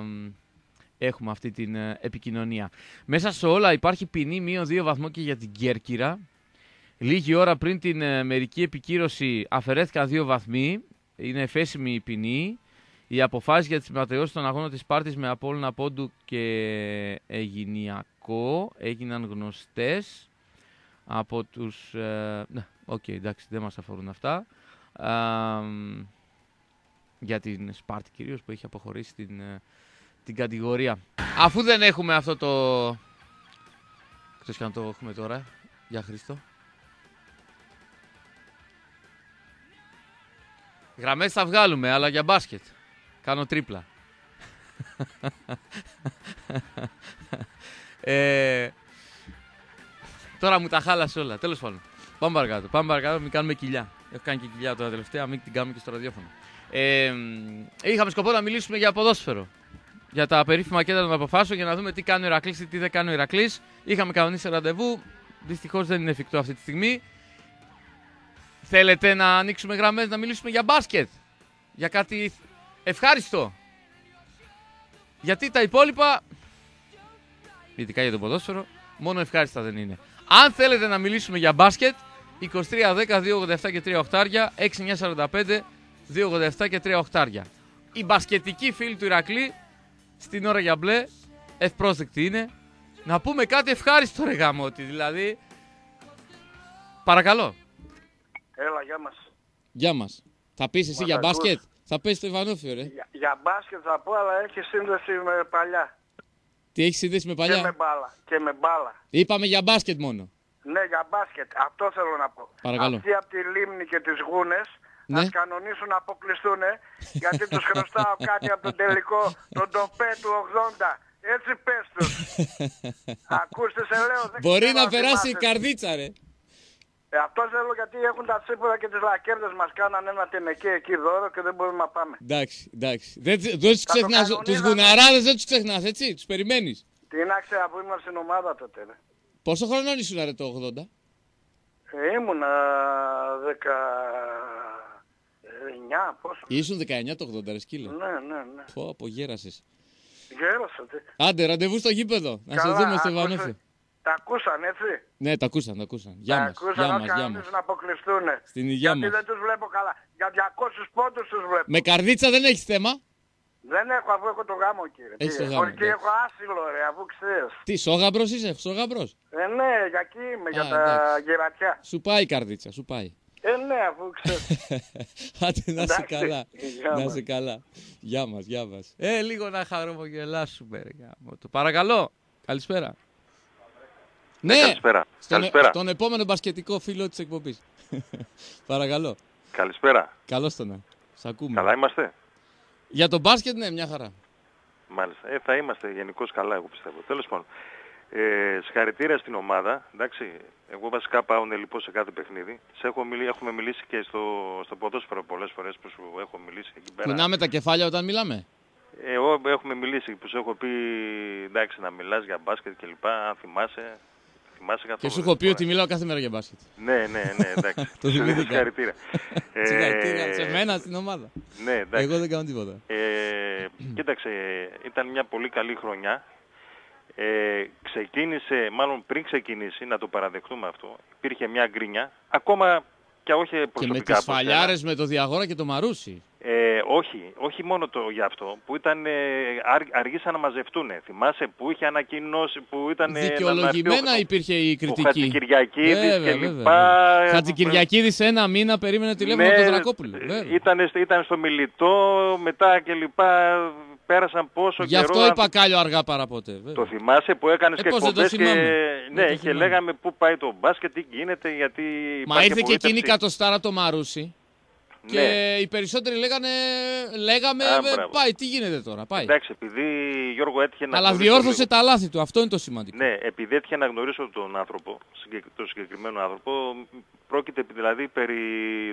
έχουμε αυτή την ε, επικοινωνία. Μέσα σε όλα υπάρχει ποινή μείον δύο βαθμό και για την Κέρκυρα. Λίγη ώρα πριν την ε, μερική επικύρωση αφαιρέθηκαν δύο βαθμοί. Είναι εφέσιμη η ποινή. Οι αποφάσει για τις μετεώσει των αγώνων της Πάρτη με Απόλλωνα Πόντου και Αιγυνιακό έγιναν γνωστές από τους. Ε, ναι, OK, okay, εντάξει, δεν μας αφορούν αυτά. για την Σπάρτη κυρίως που έχει αποχωρήσει την, ε, την κατηγορία. Αφού δεν έχουμε αυτό το. Εκτός και αν το έχουμε τώρα. Για Χρήστο. Γραμμές θα βγάλουμε, αλλά για μπάσκετ. Κάνω τρίπλα. ε, τώρα μου τα χάλασε όλα. Τέλος πάντων. Πάμε παρακάτω. Πάμε παρακάτω, μην κάνουμε κοιλιά. Έχω κάνει και κοιλιά τώρα τελευταία, μην την κάνουμε και στο ραδιόφωνο. Ε, είχαμε σκοπό να μιλήσουμε για ποδόσφαιρο. Για τα περίφημα κέντρα των αποφάσεων, για να δούμε τι κάνει ο Ηρακλής και τι δεν κάνει ο Ηρακλής. Είχαμε κανονίσει ραντεβού. Δυστυχώς δεν είναι εφικτό αυτή τη στιγμή. Θέλετε να ανοίξουμε γραμμές, να μιλήσουμε για μπάσκετ; Για κάτι ευχάριστο; Γιατί τα υπόλοιπα, ειδικά για το ποδόσφαιρο, μόνο ευχάριστα δεν είναι. Αν θέλετε να μιλήσουμε για μπάσκετ, 23 10 287 και 3 οχτάρια, 6945 287 και 3 οχτάρια. Οι μπασκετικοί φίλοι του Ηρακλή, στην ώρα για μπλε, ευπρόσδεκτοι είναι. Να πούμε κάτι ευχάριστο ρε γάμο, δηλαδή... Παρακαλώ. Έλα, γεια μας. Γεια μας. Θα πεις εσύ για μπάσκετ; Θα πεις το Ιβανόφιο, ρε. Για, για μπάσκετ θα πω, αλλά έχει σύνδεση με παλιά. Τι έχεις σύνδεση με παλιά; Και με μπάλα. Και με μπάλα. Είπαμε για μπάσκετ μόνο. Ναι, για μπάσκετ. Αυτό θέλω να πω. Παρακαλώ. Αυτοί από τη Λίμνη και τις Γούνες ναι. να κανονίσουν να αποκλειστούν, γιατί τους χρωστάω κάτι από τον τελικό, τον τοπέ του 80. Έτσι πες τους. Ακούστε σε λέω. Δεν Μπορεί να περάσει η καρδίτσα, ρε. Ε, αυτό θέλω γιατί έχουν τα τσίπουρα και τις λακέρδες μας κάνανε ένα τενεκέ εκεί δώρο και δεν μπορούμε να πάμε. Εντάξει, εντάξει. Δεν, δεν τους ξεχνάς, τους γουναράδες δεν τους ξεχνάς, έτσι, τους περιμένεις. Τι να ξέρω που ήμουν στην ομάδα τότε, ρε. Πόσο χρόνο ήσουν ρε το 80? Ε, ήμουνα 19, πόσο. Ήσουν 19 το 80 ρε σκύλε. Ναι, ναι, ναι. Πω, απογέρασες. Γέρασα, τι. Άντε, ραντεβού στο γήπεδο. Να σε δούμε στο Βανόφι. Τα ακούσαν, έτσι; Ναι, τα ακούσαν, τα ακούσαν. Γεια τα μας, ακούσαν, γεια να μας, γεια μας. να αποκλειστούν. Στην υγεία Γιατί μας. δεν τους βλέπω καλά. Για 200 πόντους τους βλέπω. Με καρδίτσα δεν έχεις θέμα; Δεν έχω, αφού έχω το γάμο, κύριε. Έχεις το γάμο, Και έχω άσυλο, ρε, αφού ξέρεις. Τι, σόγαμπρος είσαι, σόγαμπρος; Ε, ναι, για εκεί είμαι, για Α, τα εντάξει. γερατιά. Σου πάει η καρδίτσα, σου πάει. Ε, ναι, αφού ξέρεις. Άντε να είσαι Εντάξει. καλά. Γεια Να μας. είσαι καλά. Γεια μας, γεια μας. Ε, λίγο να χαρομογελάσουμε. ρε γάμο το. Παρακαλώ. Καλησπέρα. Ναι, Καλησπέρα. στον, Καλησπέρα. στον επόμενο μπασκετικό φίλο της εκπομπής. Παρακαλώ. Καλησπέρα. Καλώς το να. Σ' ακούμε. Καλά είμαστε; Για το μπάσκετ, ναι, μια χαρά. Μάλιστα. Ε, θα είμαστε γενικώς καλά, εγώ πιστεύω. Τέλος πάντων. Ε, συγχαρητήρια στην ομάδα. Εντάξει, εγώ βασικά πάω λοιπόν σε κάθε παιχνίδι. Σε έχω μιλήσει, έχουμε μιλήσει και στο, στο ποδόσφαιρο πολλές φορές που σου έχω μιλήσει εκεί πέρα. Κουνάμε τα κεφάλια όταν μιλάμε; Ε, Εγώ έχουμε μιλήσει που σου έχω πει εντάξει να μιλάς για μπάσκετ και λοιπά, αν θυμάσαι. Θυμάσαι καθόλου. Και σου έχω πει ότι μιλάω κάθε μέρα για μπάσκετ. Ναι, ναι, ναι, εντάξει. Το θυμήθηκα. Συγχαρητήρια. Ε, Συγχαρητήρια σε μένα στην ομάδα. Ναι, εντάξει. Εγώ δεν κάνω τίποτα. Ε, κοίταξε, ήταν μια πολύ καλή χρονιά. Ε, ξεκίνησε, μάλλον πριν ξεκινήσει, να το παραδεχτούμε αυτό, υπήρχε μια γκρίνια, ακόμα και όχι Και προσωπικά. με τις από σένα. φαλιάρες με το Διαγόρα και το Μαρούσι. Ε, όχι, όχι μόνο το για αυτό, που ήταν, ε, αρ, αργήσαν να μαζευτούν. Θυμάσαι που είχε ανακοινώσει, που ήταν... ε, Δικαιολογημένα να- να- υπήρχε η Ο κριτική. Χατζικυριακίδης Βέβαια, και βέβαια. λοιπά. Χατζικυριακίδης ένα μήνα περίμενε τηλέφωνο Ναι, από τον Δρακόπουλο. ε, βέβαια. Ήταν, ήταν στο μιλητό, μετά και λοιπά, πέρασαν πόσο Γι' καιρό. αυτό αν- είπα κάλιο αργά παραπότε. βέβαια. Το θυμάσαι που έκανες Ε, και πώς δεν το εκπομπές και, θυμάμαι. Δεν ναι, το και θυμάμαι. λέγαμε πού πάει το μπάσκετ, τι γίνεται, γιατί Μα υπάρχει ήρθε και εκείνη η απογοήτευση. κατοστάρα το Μαρούσι. Και Ναι. οι περισσότεροι λέγανε, λέγαμε, Α, ε, μπράβο. πάει, τι γίνεται τώρα, πάει. Εντάξει, επειδή Γιώργο έτυχε να Αλλά γνωρίσω διόρθωσε λίγο- τα λάθη του, αυτό είναι το σημαντικό. Ναι, επειδή έτυχε να γνωρίσω τον άνθρωπο, συγκεκ- τον συγκεκριμένο άνθρωπο, πρόκειται δηλαδή περί,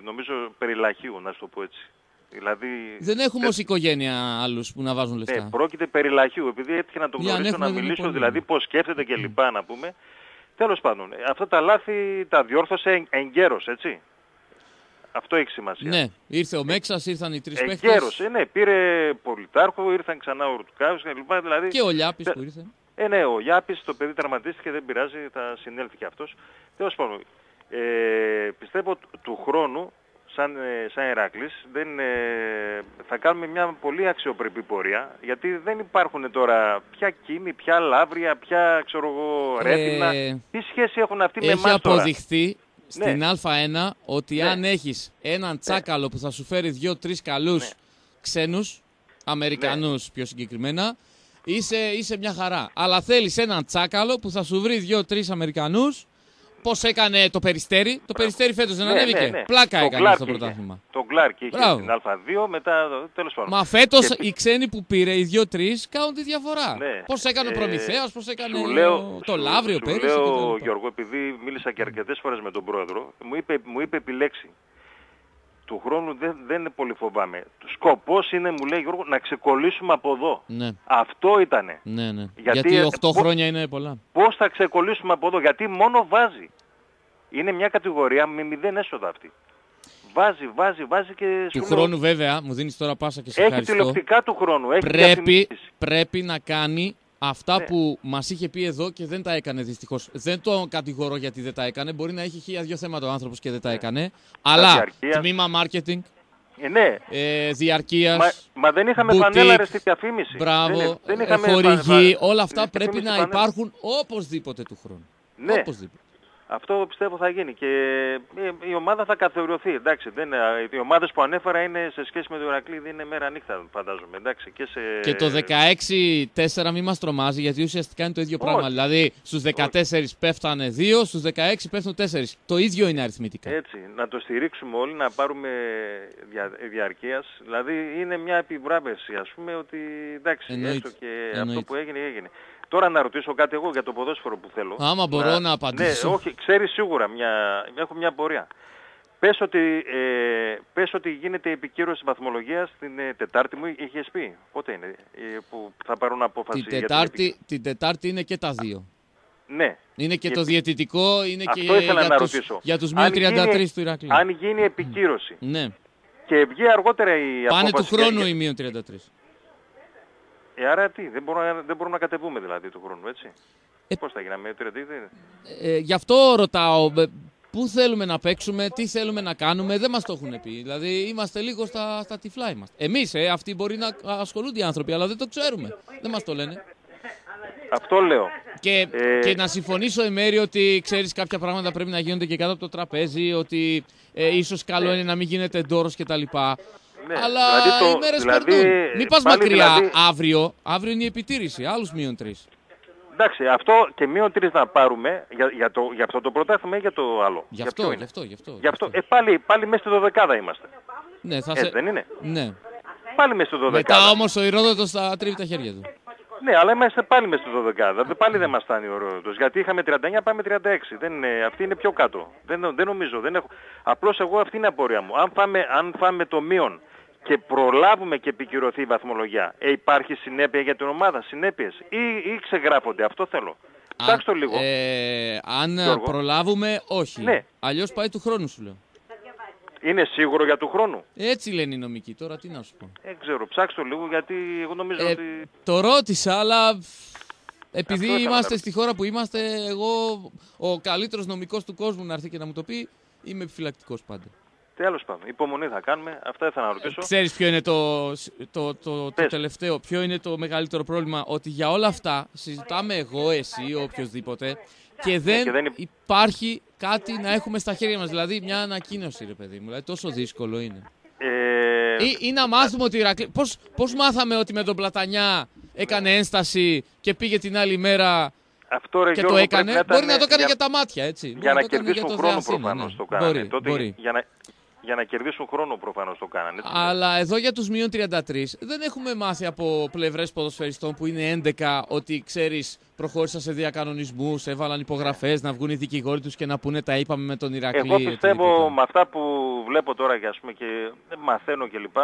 νομίζω, περί λαχείου, να σου το πω έτσι. Δηλαδή, Δεν έχουμε ως οικογένεια άλλους που να βάζουν λεφτά. ναι, πρόκειται περί λαχείου, επειδή έτυχε να τον Ή αν γνωρίσω, έχουμε, να δεν είναι μιλήσω, πρόβλημα. δηλαδή πώς σκέφτεται και λοιπά, να πούμε. Τέλος πάντων, ε, αυτά τα λάθη τα διόρθωσε εν- εγκαίρως, έτσι. Αυτό έχει σημασία. Ναι, ήρθε ο Μέξας, ήρθαν οι τρεις παίχτες. Εγκαίρος, ε, ναι, πήρε Πολυτάρχο, ήρθαν ξανά ο Ρουτκάους και λοιπά, δηλαδή... Και ο Λιάπης Τε- που ήρθε. Ε, ναι, ο Γιάπης, το παιδί τραυματίστηκε, δεν πειράζει, θα συνέλθει και αυτός. Τέλος πάντων, ε, πιστεύω του- του χρόνου, σαν, ε, σαν Ηράκλης, δεν, ε, θα κάνουμε μια πολύ αξιοπρεπή πορεία, γιατί δεν υπάρχουν τώρα πια κίνη, πια λαύρια, πια, ξέρω εγώ, ρέτινα. Ε, Τι σχέση έχουν αυτοί με Έχει εμάς τώρα; αποδειχθεί στην Ναι. Α1 ότι Ναι. αν έχεις έναν τσάκαλο που θα σου φέρει δύο-τρεις καλούς Ναι. ξένους, Αμερικανούς πιο συγκεκριμένα, είσαι, είσαι μια χαρά. Αλλά θέλεις έναν τσάκαλο που θα σου βρει δύο-τρεις Αμερικανούς, πώς έκανε το Περιστέρι. Το Περιστέρι φέτος δεν Ναι, ανέβηκε. ναι, ναι. Πλάκα Το έκανε Clark στο είχε. πρωτάθλημα. Τον Κλάρκ είχε Μπράβο. στην Α2, μετά τέλος πάντων. Μα φέτος Και- οι ξένοι που πήρε, οι δύο-τρεις, κάνουν τη διαφορά. Ναι. Πώς έκανε ο Ε, Προμηθέας, πώς έκανε σου ο- λέω- το σου- Λαύριο σου πέρυσι. λέω, κτλ. Γιώργο, επειδή μίλησα και αρκετές φορές με τον πρόεδρο, μου είπε, μου είπε επιλέξει. Του χρόνου δεν, δεν πολύ φοβάμαι. Σκοπός είναι, μου λέει Γιώργο, να ξεκολλήσουμε από εδώ. Ναι, Αυτό ήτανε. ναι, ναι. Γιατί, Γιατί ε, 8 πο- χρόνια είναι πολλά. Πώς θα ξεκολλήσουμε από εδώ, γιατί μόνο βάζει. Είναι μια κατηγορία με μηδέν έσοδα αυτή. Βάζει, βάζει, βάζει και Του σου λέω, χρόνου βέβαια, μου δίνεις τώρα πάσα και σε έχει ευχαριστώ. τηλεοπτικά του χρόνου. Έχει Πρέπει, διαφημίσεις. πρέπει να κάνει αυτά Ναι. που μας είχε πει εδώ και δεν τα έκανε δυστυχώς. Δεν το κατηγορώ γιατί δεν τα έκανε. Μπορεί να έχει χίλια δυο θέματα ο άνθρωπος και δεν τα έκανε. Αλλά διαρκείας. τμήμα marketing, Ε, ναι, ε, διαρκείας, Μα, μα δεν είχαμε boutique, φανέλα ρε στη διαφήμιση. μπράβο, δεν, δεν ε, είχαμε χορηγοί, φα- φα- όλα αυτά διαφήμιση πρέπει να φανέλα. υπάρχουν οπωσδήποτε του χρόνου. Ναι, Οπωσδήποτε. Αυτό πιστεύω θα γίνει και ε, η ομάδα θα καθοριωθεί. Εντάξει, δεν, είναι- οι ομάδες που ανέφερα είναι σε σχέση με το Ηρακλή δεν είναι μέρα νύχτα φαντάζομαι. Εντάξει, και, σε... Και το 16-4 μη μας τρομάζει γιατί ουσιαστικά είναι το ίδιο Όχι. πράγμα. Δηλαδή στους 14 πέφτανε 2, στους 16 πέφτουν 4. Το ίδιο είναι αριθμητικά. Έτσι, να το στηρίξουμε όλοι, να πάρουμε δια, διαρκείας. Δηλαδή είναι μια επιβράβευση ας πούμε ότι εντάξει, Εννοείται, έστω και αυτό εννοείται. που έγινε έγινε. Τώρα να ρωτήσω κάτι εγώ για το ποδόσφαιρο που θέλω. Άμα μπορώ να απαντήσω. Ναι, όχι, ξέρεις σίγουρα, μια, έχω μια πορεία. Πες ότι, ε, πες ότι γίνεται η επικύρωση βαθμολογίας την ε, Τετάρτη μου, είχες πει; Πότε είναι ε, που θα πάρουν απόφαση Την για την τετάρτη, την τετάρτη είναι και τα δύο. επι- Ναι. Είναι και Η το επι- διαιτητικό, είναι και Αυτό ήθελα για να τους, ρωτήσω. για τους Αν μείον 33 γίνει- του Ηρακλείου. Αν γίνει επικύρωση Ναι, και βγει αργότερα η πάνε του απόφαση... χρόνου για- οι μείον 33. Ε, άρα τι, δεν μπορούμε, να- δεν μπορούμε να κατεβούμε δηλαδή του χρόνου, έτσι. Ε, Πώς θα γίνει, με 33 δεν είναι. Ε, γι' αυτό ρωτάω, ε, πού θέλουμε να παίξουμε, τι θέλουμε να κάνουμε, δεν μας το έχουν πει. Δηλαδή είμαστε λίγο στα, στα τυφλά είμαστε. Εμείς, ε, αυτοί μπορεί να ασχολούνται οι άνθρωποι, αλλά δεν το ξέρουμε. Δεν μας το λένε. Αυτό λέω. Και, ε... και να συμφωνήσω εμέρη ότι ξέρεις κάποια πράγματα πρέπει να γίνονται και κάτω από το τραπέζι, ότι ε, ίσως καλό ναι. είναι να μην γίνεται ντόρος κτλ. Ναι, Αλλά δηλαδή το, οι μέρες δηλαδή, περνούν. Μην πας μακριά δηλαδή... αύριο. Αύριο είναι η επιτήρηση. Άλλους μείον τρεις. Εντάξει, αυτό και μείον τρεις να πάρουμε για, για, το, για αυτό το πρωτάθλημα ή για το άλλο. Γι' αυτό, γι' αυτό, γι' αυτό. Γι αυτό. Ε, πάλι, πάλι μέσα στη 12 είμαστε. Ναι, θα Έτσι σε... δεν είναι; Ναι. Πάλι μέσα στη 12 Μετά όμως ο Ηρόδοτος θα τρίβει τα χέρια του. Ναι, αλλά είμαστε πάλι μέσα στο 12. Δηλαδή πάλι δεν μας φτάνει ο ρόλο. Γιατί είχαμε 39, πάμε 36. Δεν είναι, αυτή είναι πιο κάτω. Δεν, δεν νομίζω. Δεν έχω... Απλώς εγώ αυτή είναι η απορία μου. Αν φάμε, αν φάμε το μείον και προλάβουμε και επικυρωθεί η βαθμολογία, ε, υπάρχει συνέπεια για την ομάδα, συνέπειες ή, ή ξεγράφονται. Αυτό θέλω. Ψάξτε το λίγο. Ε, αν προλάβουμε, όχι. Ναι. Αλλιώς πάει του χρόνου σου λέω. Είναι σίγουρο για του χρόνου. Έτσι λένε οι νομικοί. Τώρα τι να σου πω. Δεν ξέρω. Ψάξτε το λίγο γιατί εγώ νομίζω ε, ότι... Το ρώτησα, αλλά επειδή είμαστε στη χώρα που είμαστε, εγώ ο καλύτερος νομικός του κόσμου να έρθει και να μου το πει, είμαι επιφυλακτικός πάντα. Τέλος πάντων, υπομονή θα κάνουμε. Αυτά ήθελα να ρωτήσω. Ξέρεις ποιο είναι το, το, το, το τελευταίο, ποιο είναι το μεγαλύτερο πρόβλημα, ότι για όλα αυτά συζητάμε εγώ, εσύ, οποιοδήποτε και ναι, δεν, και δεν υπάρχει κάτι να έχουμε στα χέρια μας. Δηλαδή μια ανακοίνωση, ρε παιδί μου. Δηλαδή τόσο δύσκολο είναι. Ε... Ή, ή να μάθουμε ότι Ηρακλή... Πώς, πώς μάθαμε ότι με τον Πλατανιά έκανε ένσταση και πήγε την άλλη μέρα αυτό, ρε, και Γιώργο, το έκανε. Να μπορεί να το έκανε για, τα μάτια, έτσι. Για να, να κερδίσουν χρόνο προφανώς ναι. το κάνανε. Μπορεί, Τότε, μπορεί. Για να, για να κερδίσουν χρόνο προφανώς το κάνανε. Αλλά εδώ για τους μείον 33 δεν έχουμε μάθει από πλευρές ποδοσφαιριστών που είναι 11 ότι ξέρεις, προχώρησαν σε διακανονισμούς, έβαλαν υπογραφές να βγουν οι δικηγόροι τους και να πούνε τα είπαμε με τον Ηρακλή. Εγώ πιστεύω με αυτά που βλέπω τώρα και, ας πούμε, και μαθαίνω κλπ.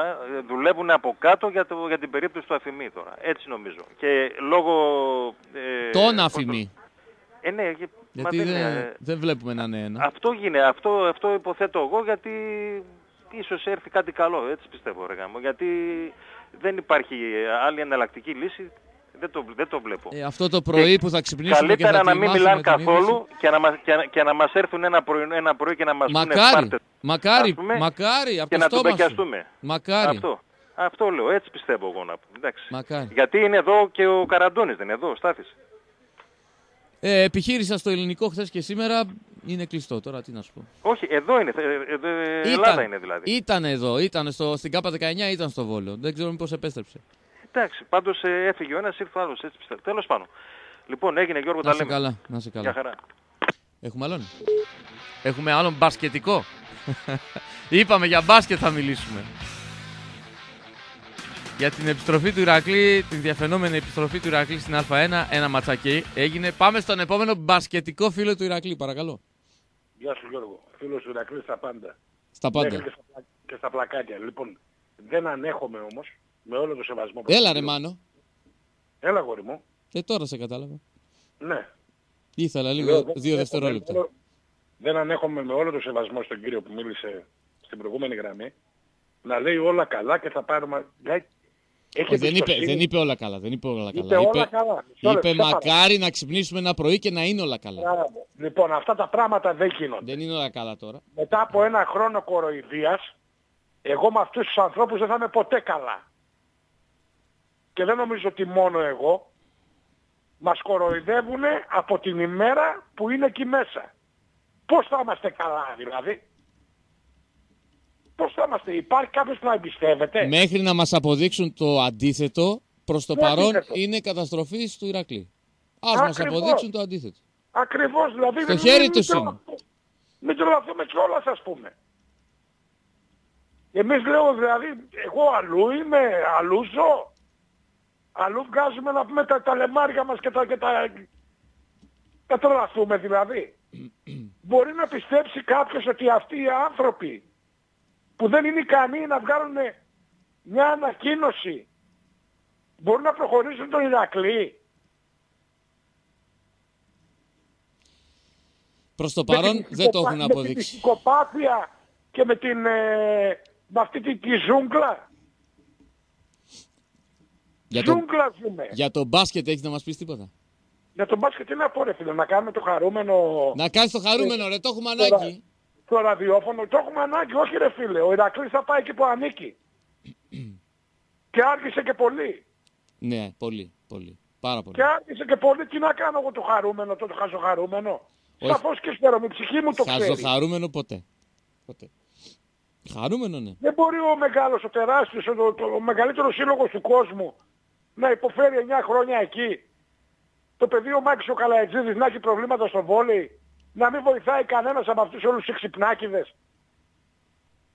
δουλεύουν από κάτω για, το, για την περίπτωση του αφημί τώρα. Έτσι νομίζω. Και λόγω. Ε, Τον αφημί. Ε, ναι, γιατί δεν, δεν, δεν βλέπουμε να είναι ένα. Αυτό γίνεται, αυτό, αυτό υποθέτω εγώ γιατί ίσως έρθει κάτι καλό, έτσι πιστεύω ρε γάμο, γιατί δεν υπάρχει άλλη εναλλακτική λύση, δεν το, δεν το βλέπω. Ε, αυτό το πρωί που θα ξυπνήσουμε Καλύτερα και θα να μην μιλάνε καθόλου και να, μας, και, και να μας έρθουν ένα πρωί, ένα πρωί και να μας μακάρι, πούνε πάρτε, μακάρι, πούμε, μακάρι, από και το να τον πεκιαστούμε. Μακάρι. Αυτό. Αυτό λέω, έτσι πιστεύω εγώ να πούμε. Εντάξει. Μακάρι. Γιατί είναι εδώ και ο Καραντώνης, δεν είναι εδώ, Στάθης. Ε, επιχείρησα στο ελληνικό χθες και σήμερα είναι κλειστό. Τώρα τι να σου πω. Όχι, εδώ είναι. Εδώ, ήταν, Ελλάδα είναι δηλαδή. Ήταν εδώ, ήταν στο, στην ΚΑΠΑ 19 ήταν στο Βόλο. Δεν ξέρω μήπως επέστρεψε. Εντάξει, πάντως ε, έφυγε ο ένας, ήρθε ο άλλος, έτσι πιστεύω. Τέλος πάνω. Λοιπόν, έγινε Γιώργο, να τα λέμε. καλά, να σε καλά. Για χαρά. Έχουμε άλλον; Έχουμε άλλον μπασκετικό; Είπαμε για μπάσκετ θα μιλήσουμε για την επιστροφή του Ηρακλή, την διαφαινόμενη επιστροφή του Ηρακλή στην Α1. Ένα ματσακί έγινε. Πάμε στον επόμενο μπασκετικό φίλο του Ηρακλή, παρακαλώ. Γεια σου Γιώργο, φίλος του Ηρακλή στα πάντα. Στα πάντα. Και στα, και στα πλακάκια. Λοιπόν, δεν ανέχομαι όμως, με όλο το σεβασμό. Έλα ρε Μάνο. Έλα γόρι μου. Ε, τώρα σε κατάλαβα. Ναι. Ήθελα λίγο, δύο δευτερόλεπτα. Δεν ανέχομαι με όλο το σεβασμό στον κύριο που μίλησε στην προηγούμενη γραμμή να λέει όλα καλά και θα πάρουμε... Έχει δεν, είπε, δεν είπε όλα καλά. Δεν είπε όλα καλά. Είπε, όλα καλά. είπε μακάρι να ξυπνήσουμε ένα πρωί και να είναι όλα καλά. Λοιπόν, αυτά τα πράγματα δεν γίνονται. Δεν είναι όλα καλά τώρα. Μετά από ένα χρόνο κοροϊδίας, εγώ με αυτούς τους ανθρώπους δεν θα είμαι ποτέ καλά. Και δεν νομίζω ότι μόνο εγώ. Μας κοροϊδεύουν από την ημέρα που είναι εκεί μέσα. Πώς θα είμαστε καλά δηλαδή; Πώς θα είμαστε, υπάρχει κάποιος που να εμπιστεύεται; Μέχρι να μας αποδείξουν το αντίθετο, προς το παρόν είναι καταστροφή του Ηρακλή. Ας μας αποδείξουν το αντίθετο. Ακριβώς, δηλαδή. Στο χέρι τους είναι. Μην τρελαθούμε κιόλας ας πούμε. Εμείς λέω δηλαδή, εγώ αλλού είμαι, αλλού ζω. Αλλού βγάζουμε να πούμε τα, τα λεμάρια μας και τα... Και τα... Τα τρελαθούμε δηλαδή. Μπορεί να πιστέψει κάποιος ότι αυτοί οι άνθρωποι που δεν είναι ικανοί να βγάλουν μια ανακοίνωση μπορούν να προχωρήσουν τον Ηρακλή. Προς το παρόν δεν το έχουν αποδείξει. Με την ψυχοπάθεια και με, την, ε, με αυτή τη, τη ζούγκλα. Για το, ζούμε. για το μπάσκετ έχεις να μας πεις τίποτα; Για τον μπάσκετ τι να πω ρε φίλε, να κάνουμε το χαρούμενο... Να κάνεις το χαρούμενο ρε, το έχουμε ανάγκη. Το ραδιόφωνο, το έχουμε ανάγκη, όχι ρε φίλε. Ο Ηρακλής θα πάει εκεί που ανήκει. και άρχισε και πολύ. Ναι, πολύ, πολύ. Πάρα πολύ. Και άρχισε και πολύ. Τι να κάνω εγώ το χαρούμενο, το, το χαζοχαρούμενο. Όχι. Σαφώς και ξέρω, με ψυχή μου το ξέρει. Χαζοχαρούμενο ποτέ. ποτέ. Χαρούμενο ναι. Δεν μπορεί ο μεγάλος, ο τεράστιος, ο, το, ο μεγαλύτερος σύλλογος του κόσμου να υποφέρει 9 χρόνια εκεί. Το παιδί ο Μάκης ο Καλαετζίδης να έχει προβλήματα στο βόλεϊ, να μην βοηθάει κανένας από αυτούς όλους τους εξυπνάκιδες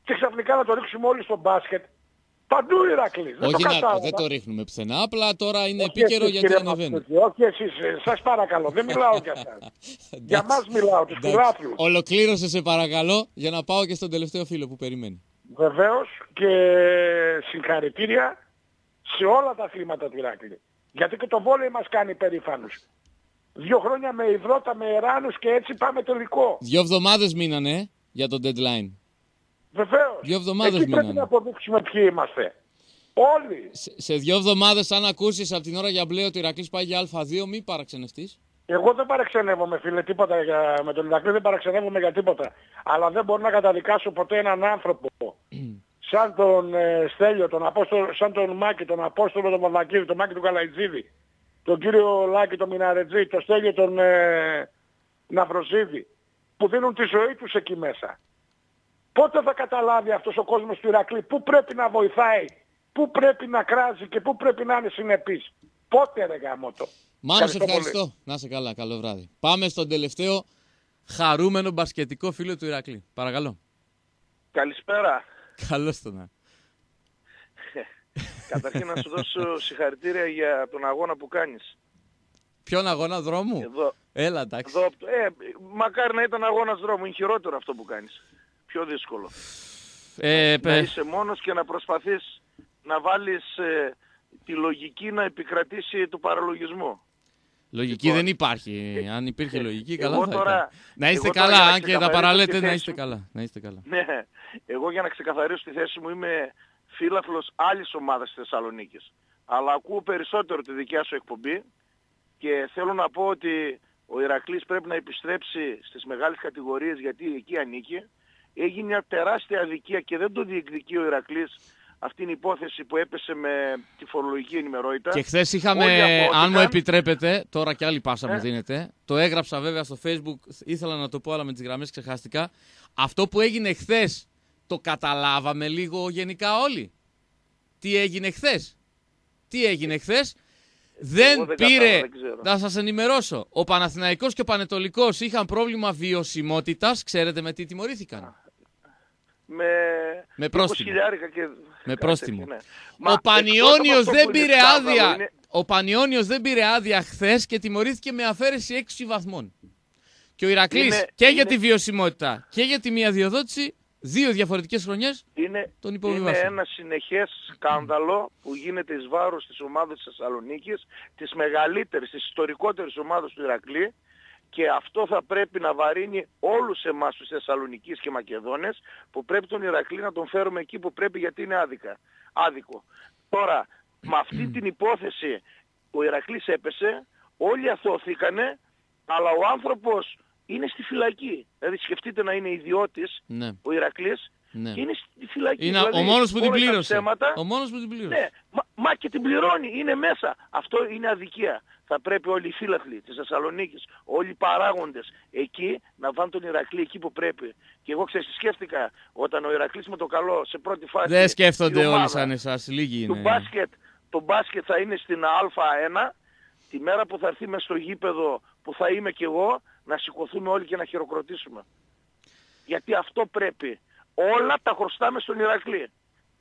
και ξαφνικά να το ρίξουμε όλοι στο μπάσκετ. Παντού Ηρακλής. Δεν Όχι το να, κατάλαβα. δεν το ρίχνουμε πουθενά, απλά τώρα είναι Όχι επίκαιρο εσείς, γιατί κύριε ανεβαίνει. Μαθούτη, Όχι εσείς, ε, σας παρακαλώ, δεν μιλάω για σας. για μας μιλάω, τους Εντάξει. φιλάθλους. Ολοκλήρωσε σε παρακαλώ για να πάω και στον τελευταίο φίλο που περιμένει. Βεβαίως και συγχαρητήρια σε όλα τα αθλήματα του Ηράκλη. Γιατί και το βόλεϊ μας κάνει περήφανους. Δύο χρόνια με υδρότα, με εράνους και έτσι πάμε τελικό. Δύο εβδομάδες μείνανε ε, για το deadline. Βεβαίως. Δύο εβδομάδες Εκεί πρέπει μείνανε. να αποδείξουμε ποιοι είμαστε. Όλοι. Σε, σε δύο εβδομάδες αν ακούσεις από την ώρα για μπλε ότι ο Ηρακλής πάει για Α2 μη παραξενευτείς. Εγώ δεν παραξενεύομαι φίλε τίποτα για... με τον Ηρακλή δεν παραξενεύομαι για τίποτα. Αλλά δεν μπορώ να καταδικάσω ποτέ έναν άνθρωπο σαν τον ε, Στέλιο, τον Απόστολο, σαν τον Μάκη, τον Απόστολο τον Παπακύρη, τον Μάκη του Καλαϊτζίδη, τον κύριο Λάκη τον Μιναρετζή, τον Στέλιο τον ε, Ναυροζίδη, που δίνουν τη ζωή τους εκεί μέσα. Πότε θα καταλάβει αυτός ο κόσμος του Ηρακλή πού πρέπει να βοηθάει, πού πρέπει να κράζει και πού πρέπει να είναι συνεπής. Πότε ρε γαμώτο. Μάνος, σε Ευχαριστώ πολύ. ευχαριστώ. Να είσαι καλά, καλό βράδυ. Πάμε στον τελευταίο χαρούμενο μπασκετικό φίλο του Ηρακλή. Παρακαλώ. Καλησπέρα. Καλώς το να. Καταρχήν να σου δώσω συγχαρητήρια για τον αγώνα που κάνεις. Ποιον αγώνα δρόμου; Εδώ, Έλα, εντάξει. εδώ, ε, μακάρι να ήταν αγώνας δρόμου, είναι χειρότερο αυτό που κάνεις. Πιο δύσκολο. Ε, Να πε- είσαι μόνος και να προσπαθείς να βάλεις ε, τη λογική να επικρατήσει του παραλογισμού. Λογική Λοιπόν, δεν υπάρχει. Αν υπήρχε λογική, εγώ καλά θα τώρα- ήταν. Να είστε εγώ τώρα καλά, για να αν και τα ξεκαθαρίσω παραλέτε, τη να θέση είστε μου. καλά. Να είστε καλά. Ναι, εγώ για να ξεκαθαρίσω τη θέση μου είμαι φίλαθλος άλλης ομάδας της Θεσσαλονίκης. Αλλά ακούω περισσότερο τη δικιά σου εκπομπή και θέλω να πω ότι ο Ηρακλής πρέπει να επιστρέψει στις μεγάλες κατηγορίες γιατί εκεί ανήκει. Έγινε μια τεράστια αδικία και δεν το διεκδικεί ο Ηρακλής αυτήν την υπόθεση που έπεσε με τη φορολογική ενημερότητα. Και χθες είχαμε, Όλοι απόδειξαν- αν μου επιτρέπετε, τώρα κι άλλη πάσα μου Ε. δίνετε. Το έγραψα βέβαια στο facebook, ήθελα να το πω, αλλά με τις γραμμές ξεχάστηκα. Αυτό που έγινε χθες, το καταλάβαμε λίγο γενικά όλοι. Τι έγινε χθες; Τι έγινε χθες; Δεν δεν πήρε, κατάλαβα, δεν ξέρω. να σας ενημερώσω, ο Παναθηναϊκός και ο Πανετολικός είχαν πρόβλημα βιωσιμότητας, ξέρετε με τι τιμωρήθηκαν; με, Με πρόστιμο. 20 χιλιάρικα και... Με κάτι πρόστιμο. τέτοιο, ναι. Ο Μα εκτός από Πανιόνιος αυτό δεν που είναι πήρε σκάνδαλο, άδεια. είναι- Ο Πανιόνιος δεν πήρε άδεια χθες και τιμωρήθηκε με αφαίρεση 6 βαθμών. Και ο Ηρακλής Είναι- και είναι- για τη βιωσιμότητα και για τη μία διοδότηση, δύο διαφορετικές χρονιές, Είναι, Τον είναι υποβιβάσαμε. ένα συνεχές σκάνδαλο που γίνεται εις βάρος της ομάδας της Θεσσαλονίκης, της μεγαλύτερης, της ιστορικότερης ομάδας του Ηρακλή και αυτό θα πρέπει να βαρύνει όλους εμάς τους Θεσσαλονικείς και Μακεδόνες που πρέπει τον Ηρακλή να τον φέρουμε εκεί που πρέπει γιατί είναι άδικα. άδικο. Τώρα, με αυτή την υπόθεση ο Ηρακλής έπεσε, όλοι αθώθηκανε, αλλά ο άνθρωπος είναι στη φυλακή. Δηλαδή σκεφτείτε να είναι ιδιώτης ναι, ο Ηρακλής ναι. και είναι στη φυλακή. Είναι Δηλαδή, ο μόνος που την όλα τα πλήρωσε. ψέματα- Ο μόνος που την πλήρωσε. ναι, μα, μα και την πληρώνει, είναι μέσα. Αυτό είναι αδικία. Θα πρέπει όλοι οι φίλαθλοι της Θεσσαλονίκης, όλοι οι παράγοντες εκεί να βάλουν τον Ηρακλή εκεί που πρέπει. Και εγώ ξέρεις τι σκέφτηκα όταν ο Ηρακλής με το καλό σε πρώτη φάση... Δεν σκέφτονται η ομάδα όλοι σαν εσάς, λίγοι του είναι. μπάσκετ, το μπάσκετ θα είναι στην Α1 τη μέρα που θα έρθει μες στο γήπεδο που θα είμαι κι εγώ να σηκωθούμε όλοι και να χειροκροτήσουμε. Γιατί αυτό πρέπει. Όλα τα χρωστάμε στον Ηρακλή.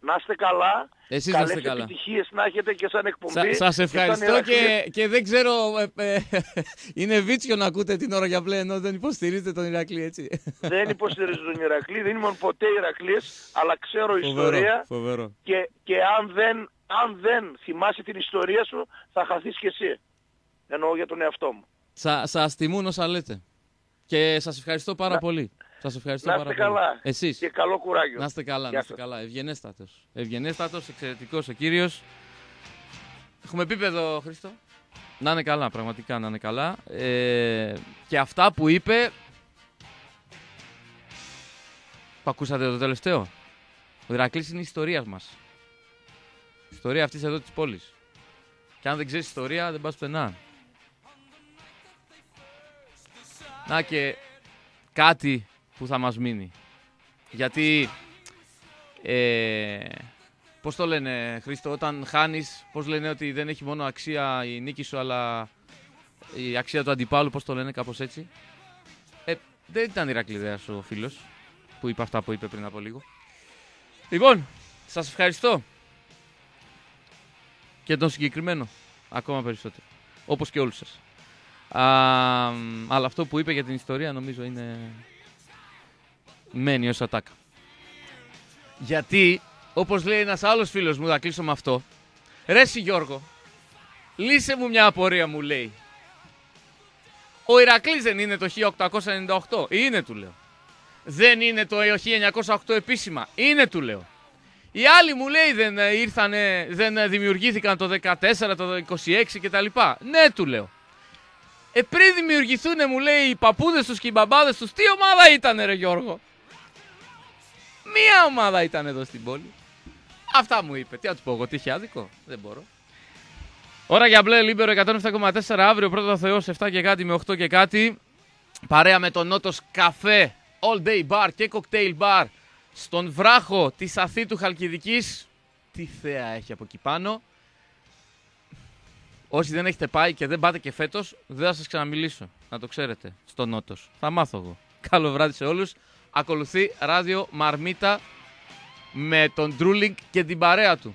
Να είστε καλά. Εσείς να Καλές είστε καλά. επιτυχίες να έχετε και σαν εκπομπή. Σα, σας και σαν ευχαριστώ Ηρακλή. και, και δεν ξέρω, ε, ε, είναι βίτσιο να ακούτε την ώρα για πλέ ενώ δεν υποστηρίζετε τον Ηρακλή έτσι. Δεν υποστηρίζω τον Ηρακλή, δεν ήμουν ποτέ Ηρακλής, αλλά ξέρω Φοβερό, ιστορία φοβερό. και, και αν, δεν, αν δεν θυμάσαι την ιστορία σου θα χαθείς κι εσύ. Εννοώ για τον εαυτό μου. Σα, σας τιμούν όσα λέτε. Και σας ευχαριστώ πάρα Να- πολύ. Σας ευχαριστώ Να πάρα είστε πολύ. καλά Εσείς. και καλό κουράγιο. Να είστε καλά, Γεια να είστε σας. καλά. Ευγενέστατος. Ευγενέστατος, εξαιρετικός ο κύριος. Έχουμε επίπεδο, Χρήστο. Να είναι καλά, πραγματικά να είναι καλά. Ε, και αυτά που είπε... Που ακούσατε το τελευταίο. Ο Ηρακλής είναι η ιστορία μας. Η ιστορία αυτής εδώ της πόλης. Και αν δεν ξέρεις ιστορία δεν πας πουθενά. Να και κάτι που θα μας μείνει. Γιατί, ε, πώς το λένε Χρήστο, όταν χάνεις, πώς λένε ότι δεν έχει μόνο αξία η νίκη σου, αλλά η αξία του αντιπάλου, πώς το λένε κάπως έτσι. Ε, δεν ήταν Ηρακλειδέας ο φίλος που είπε αυτά που είπε πριν από λίγο. Λοιπόν, σας ευχαριστώ. Και τον συγκεκριμένο, ακόμα περισσότερο. Όπως και όλους σας. Α, αλλά αυτό που είπε για την ιστορία νομίζω είναι μένει ως ατάκα. Γιατί, όπως λέει ένας άλλος φίλος μου, θα κλείσω με αυτό. Ρε Γιώργο, λύσε μου μια απορία μου λέει. Ο Ηρακλής δεν είναι το 1898. Είναι του λέω. Δεν είναι το 1908 επίσημα. Είναι του λέω. Οι άλλοι μου λέει δεν ήρθανε, δεν δημιουργήθηκαν το 14, το 26 κτλ. Ναι του λέω. Ε, πριν δημιουργηθούν, μου λέει, οι παππούδες τους και οι μπαμπάδες τους, τι ομάδα ήταν, ρε Γιώργο; Μία ομάδα ήταν εδώ στην πόλη. Αυτά μου είπε. Τι να τους πω εγώ, τι είχε άδικο; Δεν μπορώ. Ώρα για μπλε Λίμπερο 107,4 αύριο πρώτα ο Θεός 7 και κάτι με 8 και κάτι. Παρέα με τον Νότος Καφέ, All Day Bar και Cocktail Bar στον βράχο της Αφύτου Χαλκιδικής. Τι θέα έχει από εκεί πάνω. Όσοι δεν έχετε πάει και δεν πάτε και φέτος, δεν θα σας ξαναμιλήσω. Να το ξέρετε. Στο Νότος. Θα μάθω εγώ. Καλό βράδυ σε όλους. Ακολουθεί ράδιο Μαρμίτα με τον Ντρούλινγκ και την παρέα του.